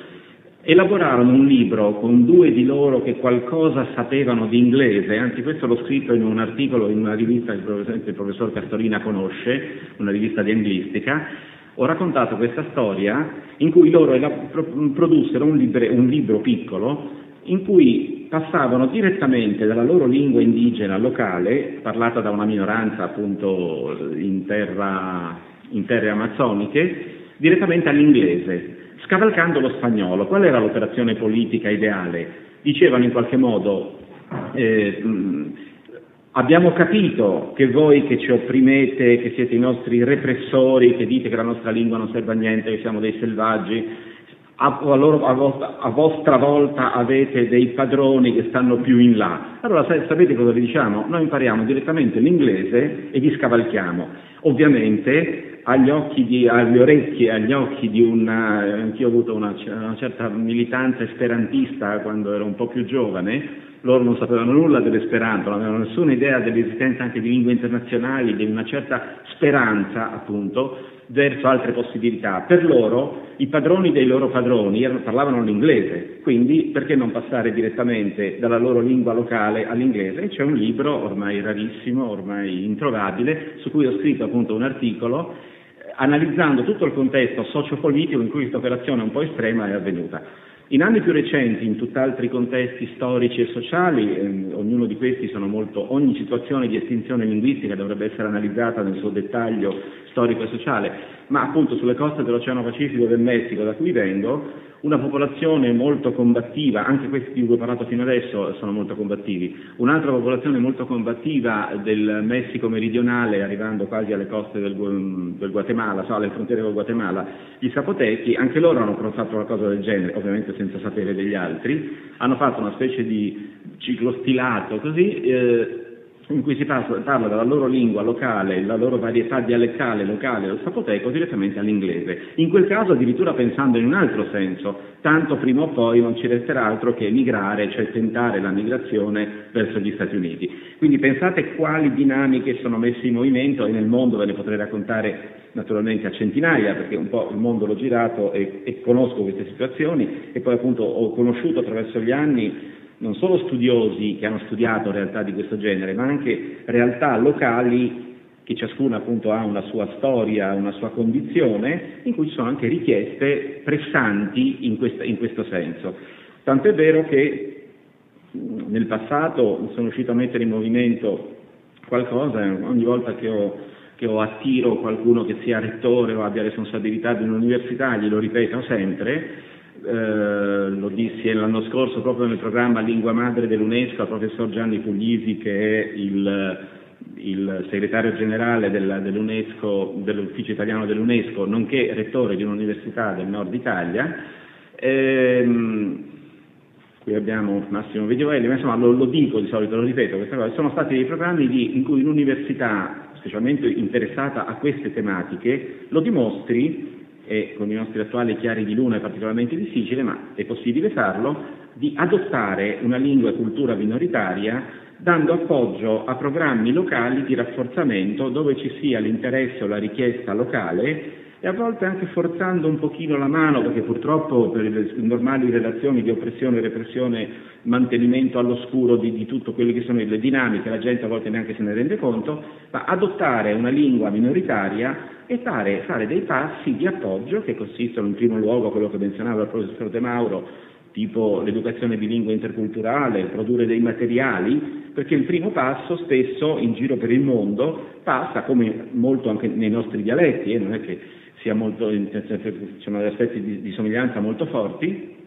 Elaborarono un libro con due di loro che qualcosa sapevano di inglese, anzi questo l'ho scritto in un articolo in una rivista che il professor Castorina conosce, una rivista di anglistica, ho raccontato questa storia in cui loro produssero un, libre, un libro piccolo in cui passavano direttamente dalla loro lingua indigena locale, parlata da una minoranza appunto in, terra, in terre amazzoniche, direttamente all'inglese scavalcando lo spagnolo. Qual era l'operazione politica ideale? Dicevano in qualche modo eh, abbiamo capito che voi che ci opprimete, che siete i nostri repressori, che dite che la nostra lingua non serve a niente, che siamo dei selvaggi, a, loro, a, a, vostra volta avete dei padroni che stanno più in là. Allora sapete cosa vi diciamo? Noi impariamo direttamente l'inglese e vi scavalchiamo. Ovviamente agli occhi di, alle orecchie e agli occhi di una, anch'io ho avuto una, una certa militanza esperantista quando ero un po' più giovane, loro non sapevano nulla dell'esperanto, non avevano nessuna idea dell'esistenza anche di lingue internazionali, di una certa speranza appunto verso altre possibilità. Per loro i padroni dei loro padroni erano, parlavano l'inglese, quindi perché non passare direttamente dalla loro lingua locale all'inglese? c'è un libro ormai rarissimo, ormai introvabile, su cui ho scritto appunto un articolo eh, analizzando tutto il contesto sociopolitico in cui questa operazione un po' estrema è avvenuta. In anni più recenti, in tutt'altri contesti storici e sociali, ehm, ognuno di questi sono molto, ogni situazione di estinzione linguistica dovrebbe essere analizzata nel suo dettaglio storico e sociale, ma appunto sulle coste dell'Oceano Pacifico del Messico, da cui vengo, una popolazione molto combattiva, anche questi di cui ho parlato fino adesso sono molto combattivi, un'altra popolazione molto combattiva del Messico meridionale, arrivando quasi alle coste del, del Guatemala, so, alle frontiere del Guatemala, gli Zapotechi, anche loro hanno fatto una cosa del genere, ovviamente senza sapere degli altri, hanno fatto una specie di ciclo stilato così, eh, in cui si parla della loro lingua locale, la loro varietà dialettale locale del zapoteco direttamente all'inglese. In quel caso addirittura pensando in un altro senso, tanto prima o poi non ci resterà altro che emigrare, cioè tentare la migrazione verso gli Stati Uniti. Quindi pensate quali dinamiche sono messe in movimento e nel mondo ve ne potrei raccontare naturalmente a centinaia, perché un po' il mondo l'ho girato e, e conosco queste situazioni e poi appunto ho conosciuto attraverso gli anni non solo studiosi che hanno studiato realtà di questo genere, ma anche realtà locali che ciascuna appunto ha una sua storia, una sua condizione, in cui ci sono anche richieste pressanti in, questa, in questo senso. Tant'è vero che nel passato sono riuscito a mettere in movimento qualcosa, ogni volta che ho, che ho attiro qualcuno che sia rettore o abbia responsabilità di un'università, glielo ripeto sempre, eh, lo dissi l'anno scorso proprio nel programma Lingua Madre dell'UNESCO al professor Gianni Puglisi che è il, il segretario generale della, dell'UNESCO, dell'ufficio italiano dell'UNESCO, nonché rettore di un'università del nord Italia. Ehm, qui abbiamo Massimo Videoelli, ma insomma lo, lo, dico di solito, lo ripeto, questa cosa, sono stati dei programmi di, in cui l'università, specialmente interessata a queste tematiche, lo dimostri e con i nostri attuali chiari di luna è particolarmente difficile, ma è possibile farlo, di adottare una lingua e cultura minoritaria dando appoggio a programmi locali di rafforzamento dove ci sia l'interesse o la richiesta locale e a volte anche forzando un pochino la mano, perché purtroppo per le normali relazioni di oppressione repressione, mantenimento all'oscuro di, di tutte quelle che sono le dinamiche, la gente a volte neanche se ne rende conto, ma adottare una lingua minoritaria e fare, fare dei passi di appoggio che consistono in primo luogo quello che menzionava il professor De Mauro, tipo l'educazione bilingue interculturale, produrre dei materiali, perché il primo passo spesso in giro per il mondo passa, come molto anche nei nostri dialetti, eh, non è che sia molto, ci sono aspetti di, di somiglianza molto forti,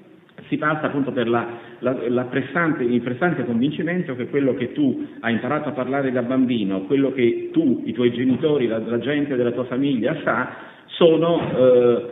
si passa appunto per la, la, la pressante, il pressante convincimento che quello che tu hai imparato a parlare da bambino, quello che tu, i tuoi genitori, la, la gente della tua famiglia sa, sono, eh,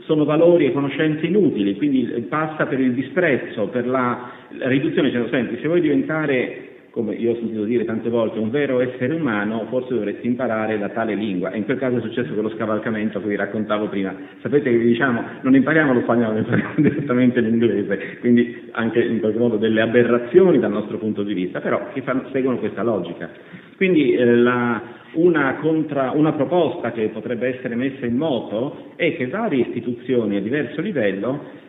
sono valori e conoscenze inutili, quindi passa per il disprezzo, per la, la riduzione, cioè, senti, se vuoi diventare come io ho sentito dire tante volte, un vero essere umano, forse dovresti imparare la tale lingua. E in quel caso è successo quello scavalcamento che vi raccontavo prima. Sapete che diciamo, non impariamo lo spagnolo, impariamo direttamente l'inglese, quindi anche in qualche modo delle aberrazioni dal nostro punto di vista, però che fanno, seguono questa logica. Quindi eh, la, una, contra, una proposta che potrebbe essere messa in moto è che varie istituzioni a diverso livello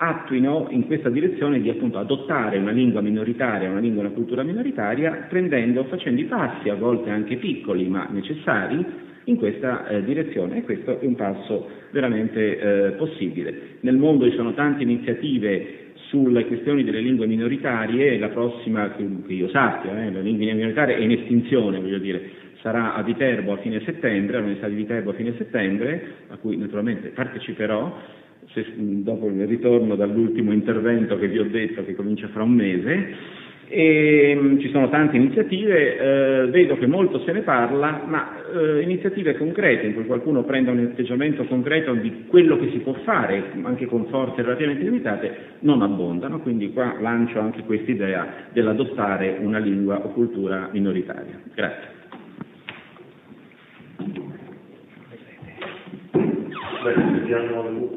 attuino in questa direzione di appunto adottare una lingua minoritaria, una lingua e una cultura minoritaria, prendendo, facendo i passi, a volte anche piccoli ma necessari, in questa eh, direzione. E questo è un passo veramente eh, possibile. Nel mondo ci sono tante iniziative sulle questioni delle lingue minoritarie, la prossima che, io sappia, eh, la lingua minoritaria è in estinzione, voglio dire, sarà a Viterbo a fine settembre, all'Università di Viterbo a fine settembre, a cui naturalmente parteciperò, se, dopo il ritorno dall'ultimo intervento che vi ho detto che comincia fra un mese, e, um, ci sono tante iniziative, eh, vedo che molto se ne parla, ma eh, iniziative concrete in cui qualcuno prenda un atteggiamento concreto di quello che si può fare, anche con forze relativamente limitate, non abbondano, quindi qua lancio anche questa idea dell'adottare una lingua o cultura minoritaria. Grazie. La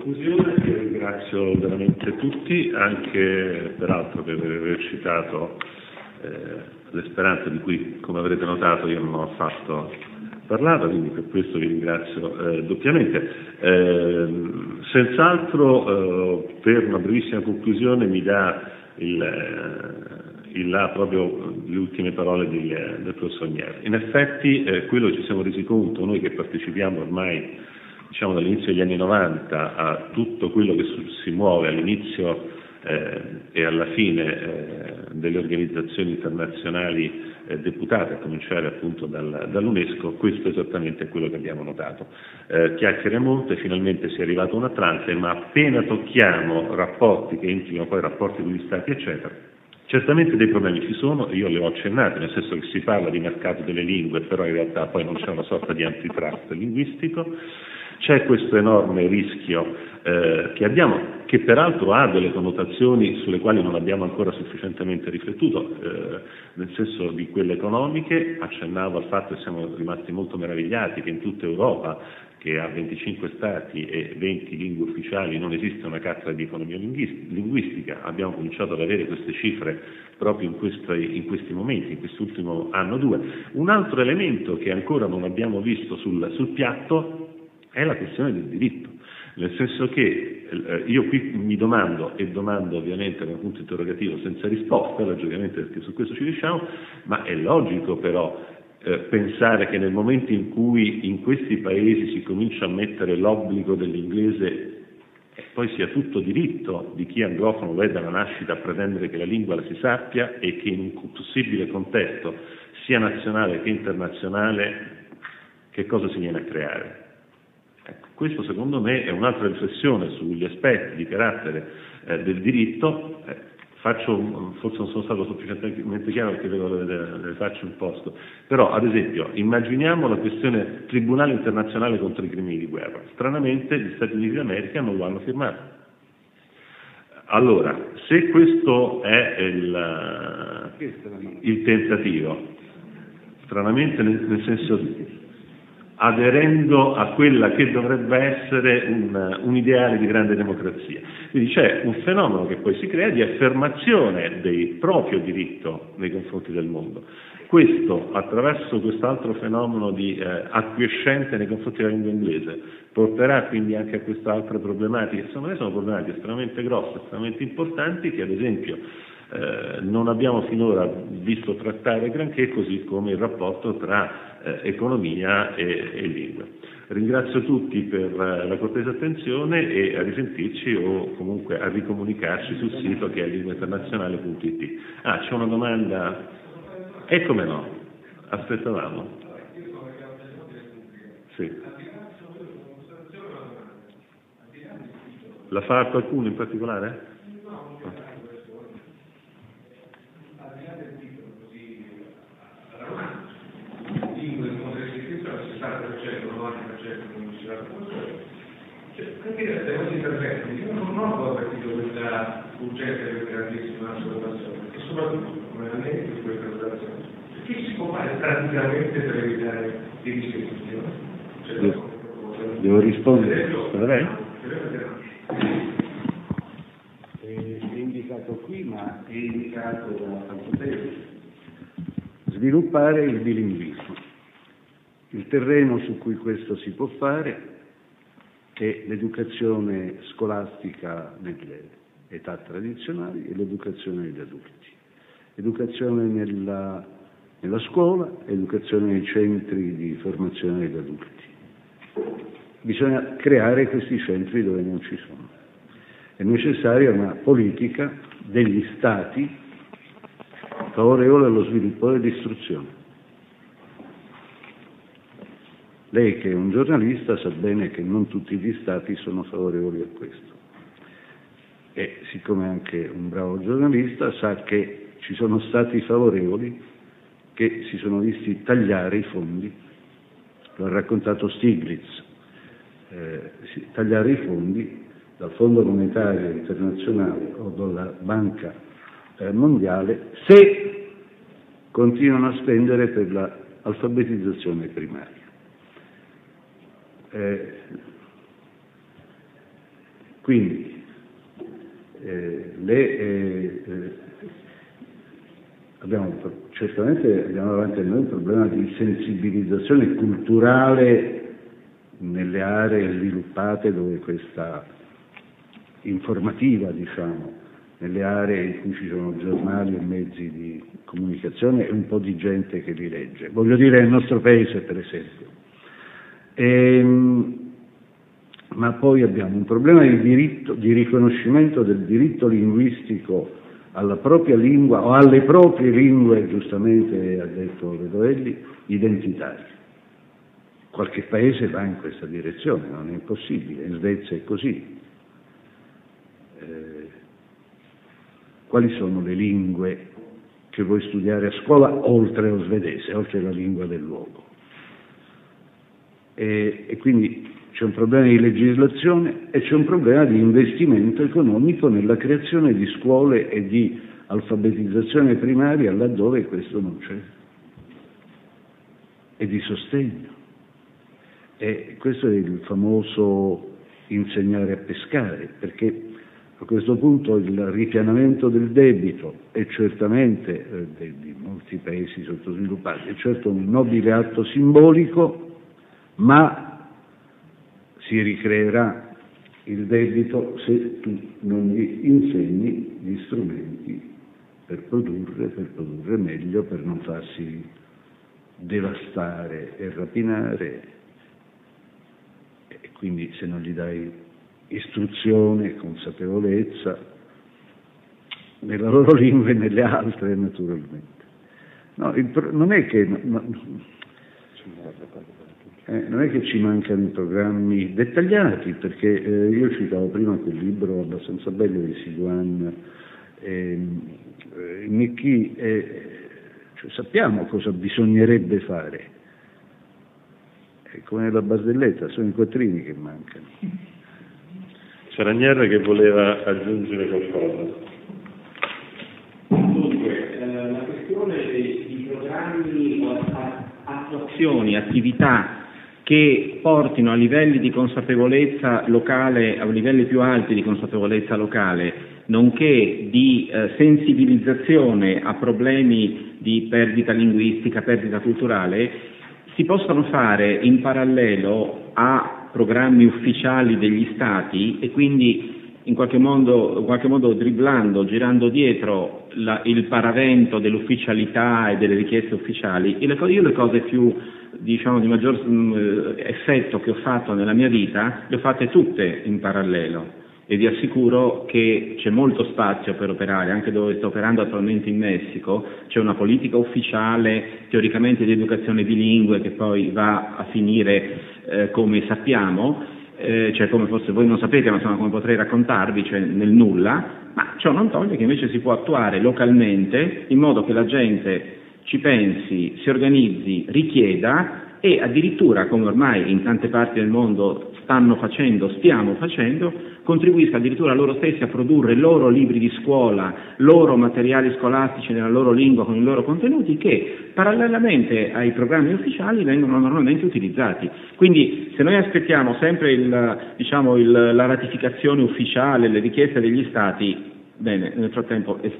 conclusione, io ringrazio veramente tutti, anche peraltro per aver citato eh, le speranze di cui, come avrete notato, io non ho affatto parlato, quindi per questo vi ringrazio eh, doppiamente. Eh, senz'altro, per una brevissima conclusione, mi dà il, eh, il là proprio le ultime parole di, del professor Nier. In effetti, eh, quello ci siamo resi conto, noi che partecipiamo ormai diciamo, dall'inizio degli anni 90 a tutto quello che si muove all'inizio eh, e alla fine eh, delle organizzazioni internazionali eh, deputate, a cominciare appunto dal, dall'UNESCO, questo esattamente è quello che abbiamo notato. Eh, chiacchiere a monte, finalmente si è arrivato a un Atlante, ma appena tocchiamo rapporti che implicano poi rapporti con gli Stati, eccetera, Certamente dei problemi ci sono, io li ho accennati, nel senso che si parla di mercato delle lingue, però in realtà poi non c'è una sorta di antitrust linguistico, c'è questo enorme rischio eh, che abbiamo, che peraltro ha delle connotazioni sulle quali non abbiamo ancora sufficientemente riflettuto, eh, nel senso di quelle economiche, accennavo al fatto che siamo rimasti molto meravigliati che in tutta Europa che ha 25 stati e 20 lingue ufficiali non esiste una cattedra di economia linguistica, abbiamo cominciato ad avere queste cifre proprio in questi, in questi momenti, in quest'ultimo anno o due. Un altro elemento che ancora non abbiamo visto sul, sul piatto è la questione del diritto, nel senso che eh, io qui mi domando, e domando ovviamente da un punto interrogativo senza risposta, logicamente perché su questo ci riusciamo, ma è logico però eh, pensare che nel momento in cui in questi paesi si comincia a mettere l'obbligo dell'inglese e poi sia tutto diritto di chi anglofono vede dalla nascita a pretendere che la lingua la si sappia e che in un possibile contesto sia nazionale che internazionale che cosa si viene a creare? Questo secondo me è un'altra riflessione sugli aspetti di carattere eh, del diritto. Eh, faccio, forse non sono stato sufficientemente chiaro perché vedo le, facce un posto, però ad esempio immaginiamo la questione Tribunale internazionale contro i crimini di guerra. Stranamente gli Stati Uniti d'America non lo hanno firmato. Allora, se questo è il, il tentativo, stranamente nel, nel senso aderendo a quella che dovrebbe essere un, un, ideale di grande democrazia. Quindi c'è un fenomeno che poi si crea di affermazione del proprio diritto nei confronti del mondo. Questo, attraverso quest'altro fenomeno di eh, acquiescenza nei confronti della lingua inglese, porterà quindi anche a queste altre problematiche, secondo me sono problematiche estremamente grosse, estremamente importanti, che ad esempio eh, non abbiamo finora visto trattare granché, così come il rapporto tra eh, economia e, e lingua. Ringrazio tutti per eh, la cortese attenzione e a risentirci o comunque a ricomunicarci sul sito che è linguainternazionale.it. Ah, c'è una domanda? E come no? Aspettavamo. Sì. La fa qualcuno in particolare? Capire se non interventi, io non ho capito questa urgenza di grandissima osservazione e soprattutto come elemento di questa osservazione. Che si può fare praticamente per evitare di distribuzione? Cioè, devo, devo rispondere. Lei? È indicato qui, ma è indicato da Fantotelli. Sviluppare il bilinguismo. Il terreno su cui questo si può fare è l'educazione scolastica nelle età tradizionali e l'educazione degli adulti. Educazione nella, nella scuola, educazione nei centri di formazione degli adulti. Bisogna creare questi centri dove non ci sono. È necessaria una politica degli Stati favorevole allo sviluppo dell'istruzione. Lei che è un giornalista sa bene che non tutti gli Stati sono favorevoli a questo. E siccome è anche un bravo giornalista sa che ci sono stati favorevoli che si sono visti tagliare i fondi, lo ha raccontato Stiglitz, eh, tagliare i fondi dal Fondo Monetario Internazionale o dalla Banca eh, Mondiale se continuano a spendere per l'alfabetizzazione primaria. Eh, quindi eh, le, eh, eh, abbiamo, certamente abbiamo davanti a noi un problema di sensibilizzazione culturale nelle aree sviluppate dove questa informativa, diciamo, nelle aree in cui ci sono giornali e mezzi di comunicazione e un po' di gente che li legge. Voglio dire nel nostro paese, per esempio. Ehm, ma poi abbiamo un problema di, diritto, di riconoscimento del diritto linguistico alla propria lingua o alle proprie lingue, giustamente ha detto Vedoelli, identitarie. Qualche paese va in questa direzione, non è impossibile, in Svezia è così. Eh, quali sono le lingue che vuoi studiare a scuola oltre lo svedese, oltre la lingua del luogo? E, e quindi c'è un problema di legislazione e c'è un problema di investimento economico nella creazione di scuole e di alfabetizzazione primaria laddove questo non c'è e di sostegno. E questo è il famoso insegnare a pescare, perché a questo punto il ripianamento del debito è certamente eh, di molti paesi sottosviluppati, è certo un nobile atto simbolico, ma si ricreerà il debito se tu non gli insegni gli strumenti per produrre, per produrre meglio, per non farsi devastare e rapinare. E quindi se non gli dai istruzione, consapevolezza nella loro lingua e nelle altre naturalmente. No, il, non è che no, eh, non è che ci mancano i programmi dettagliati, perché eh, io citavo prima quel libro abbastanza bello di Siduan ehm, eh, Nicchi, cioè, sappiamo cosa bisognerebbe fare. È come nella barzelletta, sono i quattrini che mancano. C'era Ranieri che voleva aggiungere qualcosa. Dunque, eh, la questione dei programmi o attuazioni, attività che portino a livelli di consapevolezza locale, a livelli più alti di consapevolezza locale, nonché di eh, sensibilizzazione a problemi di perdita linguistica, perdita culturale, si possono fare in parallelo a programmi ufficiali degli Stati e quindi in qualche modo, in qualche modo dribblando, girando dietro la, il paravento dell'ufficialità e delle richieste ufficiali, io le cose più diciamo, di maggior mm, effetto che ho fatto nella mia vita le ho fatte tutte in parallelo. E vi assicuro che c'è molto spazio per operare, anche dove sto operando attualmente in Messico, c'è una politica ufficiale teoricamente di educazione bilingue che poi va a finire eh, come sappiamo, eh, cioè come forse voi non sapete, ma insomma come potrei raccontarvi, cioè nel nulla, ma ciò non toglie che invece si può attuare localmente in modo che la gente ci pensi, si organizzi, richieda e addirittura, come ormai in tante parti del mondo stanno facendo, stiamo facendo, contribuisca addirittura loro stessi a produrre loro libri di scuola, loro materiali scolastici nella loro lingua con i loro contenuti che parallelamente ai programmi ufficiali vengono normalmente utilizzati. Quindi se noi aspettiamo sempre il, diciamo, il, la ratificazione ufficiale, le richieste degli Stati, Bene, nel frattempo eh,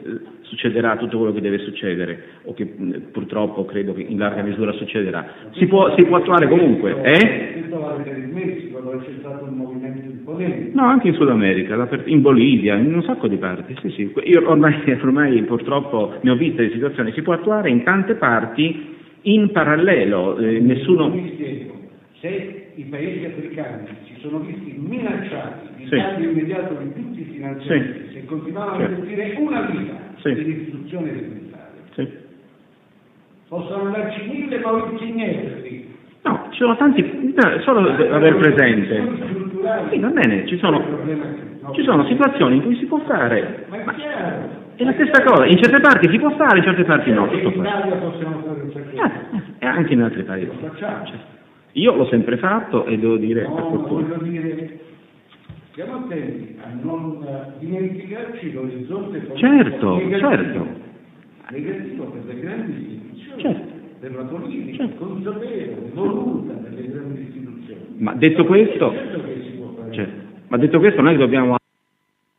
succederà tutto quello che deve succedere, o che purtroppo credo che in larga misura succederà. Si può, si può attuare comunque, eh? No, anche in Sud America, in Bolivia, in un sacco di parti, sì, sì. Io ormai, ormai purtroppo ne ho viste di situazioni, si può attuare in tante parti in parallelo, eh, nessuno... Se i paesi africani si sono visti minacciati di sì. taglio immediato di tutti i finanziamenti, continuavano certo. a investire una vita sì. nell'istruzione elementare, sì. possono andarci mille Maurizi niente No, ci sono tanti, solo aver presente. Sì, va bene, ci sono, ci sono situazioni in cui si può fare. Ma è la stessa cosa, in certe parti si può fare, in certe parti no. In Italia possiamo fare un certo eh, E anche in altri paesi. Io l'ho sempre fatto e devo dire no, per fortuna. Dire, stiamo attenti a non dimenticarci l'orizzonte certo, certo. negativo per le grandi istituzioni, certo. per la politica, certo. consapevole, voluta delle grandi istituzioni. Ma detto questo, certo. ma detto questo noi dobbiamo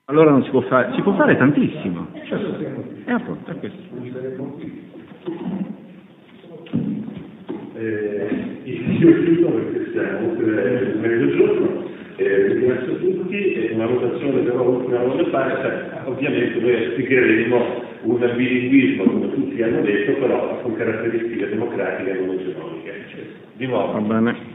allora non si può fare, si può fare tantissimo. Certo. E appunto, è questo. Eh, io chiudo perché siamo per mezzogiorno, eh, ringrazio tutti, e una votazione però ultima non fatta, cioè, ovviamente noi spiegheremo un bilinguismo, come tutti hanno detto, però con caratteristiche democratiche e non economiche. Di nuovo. Va bene.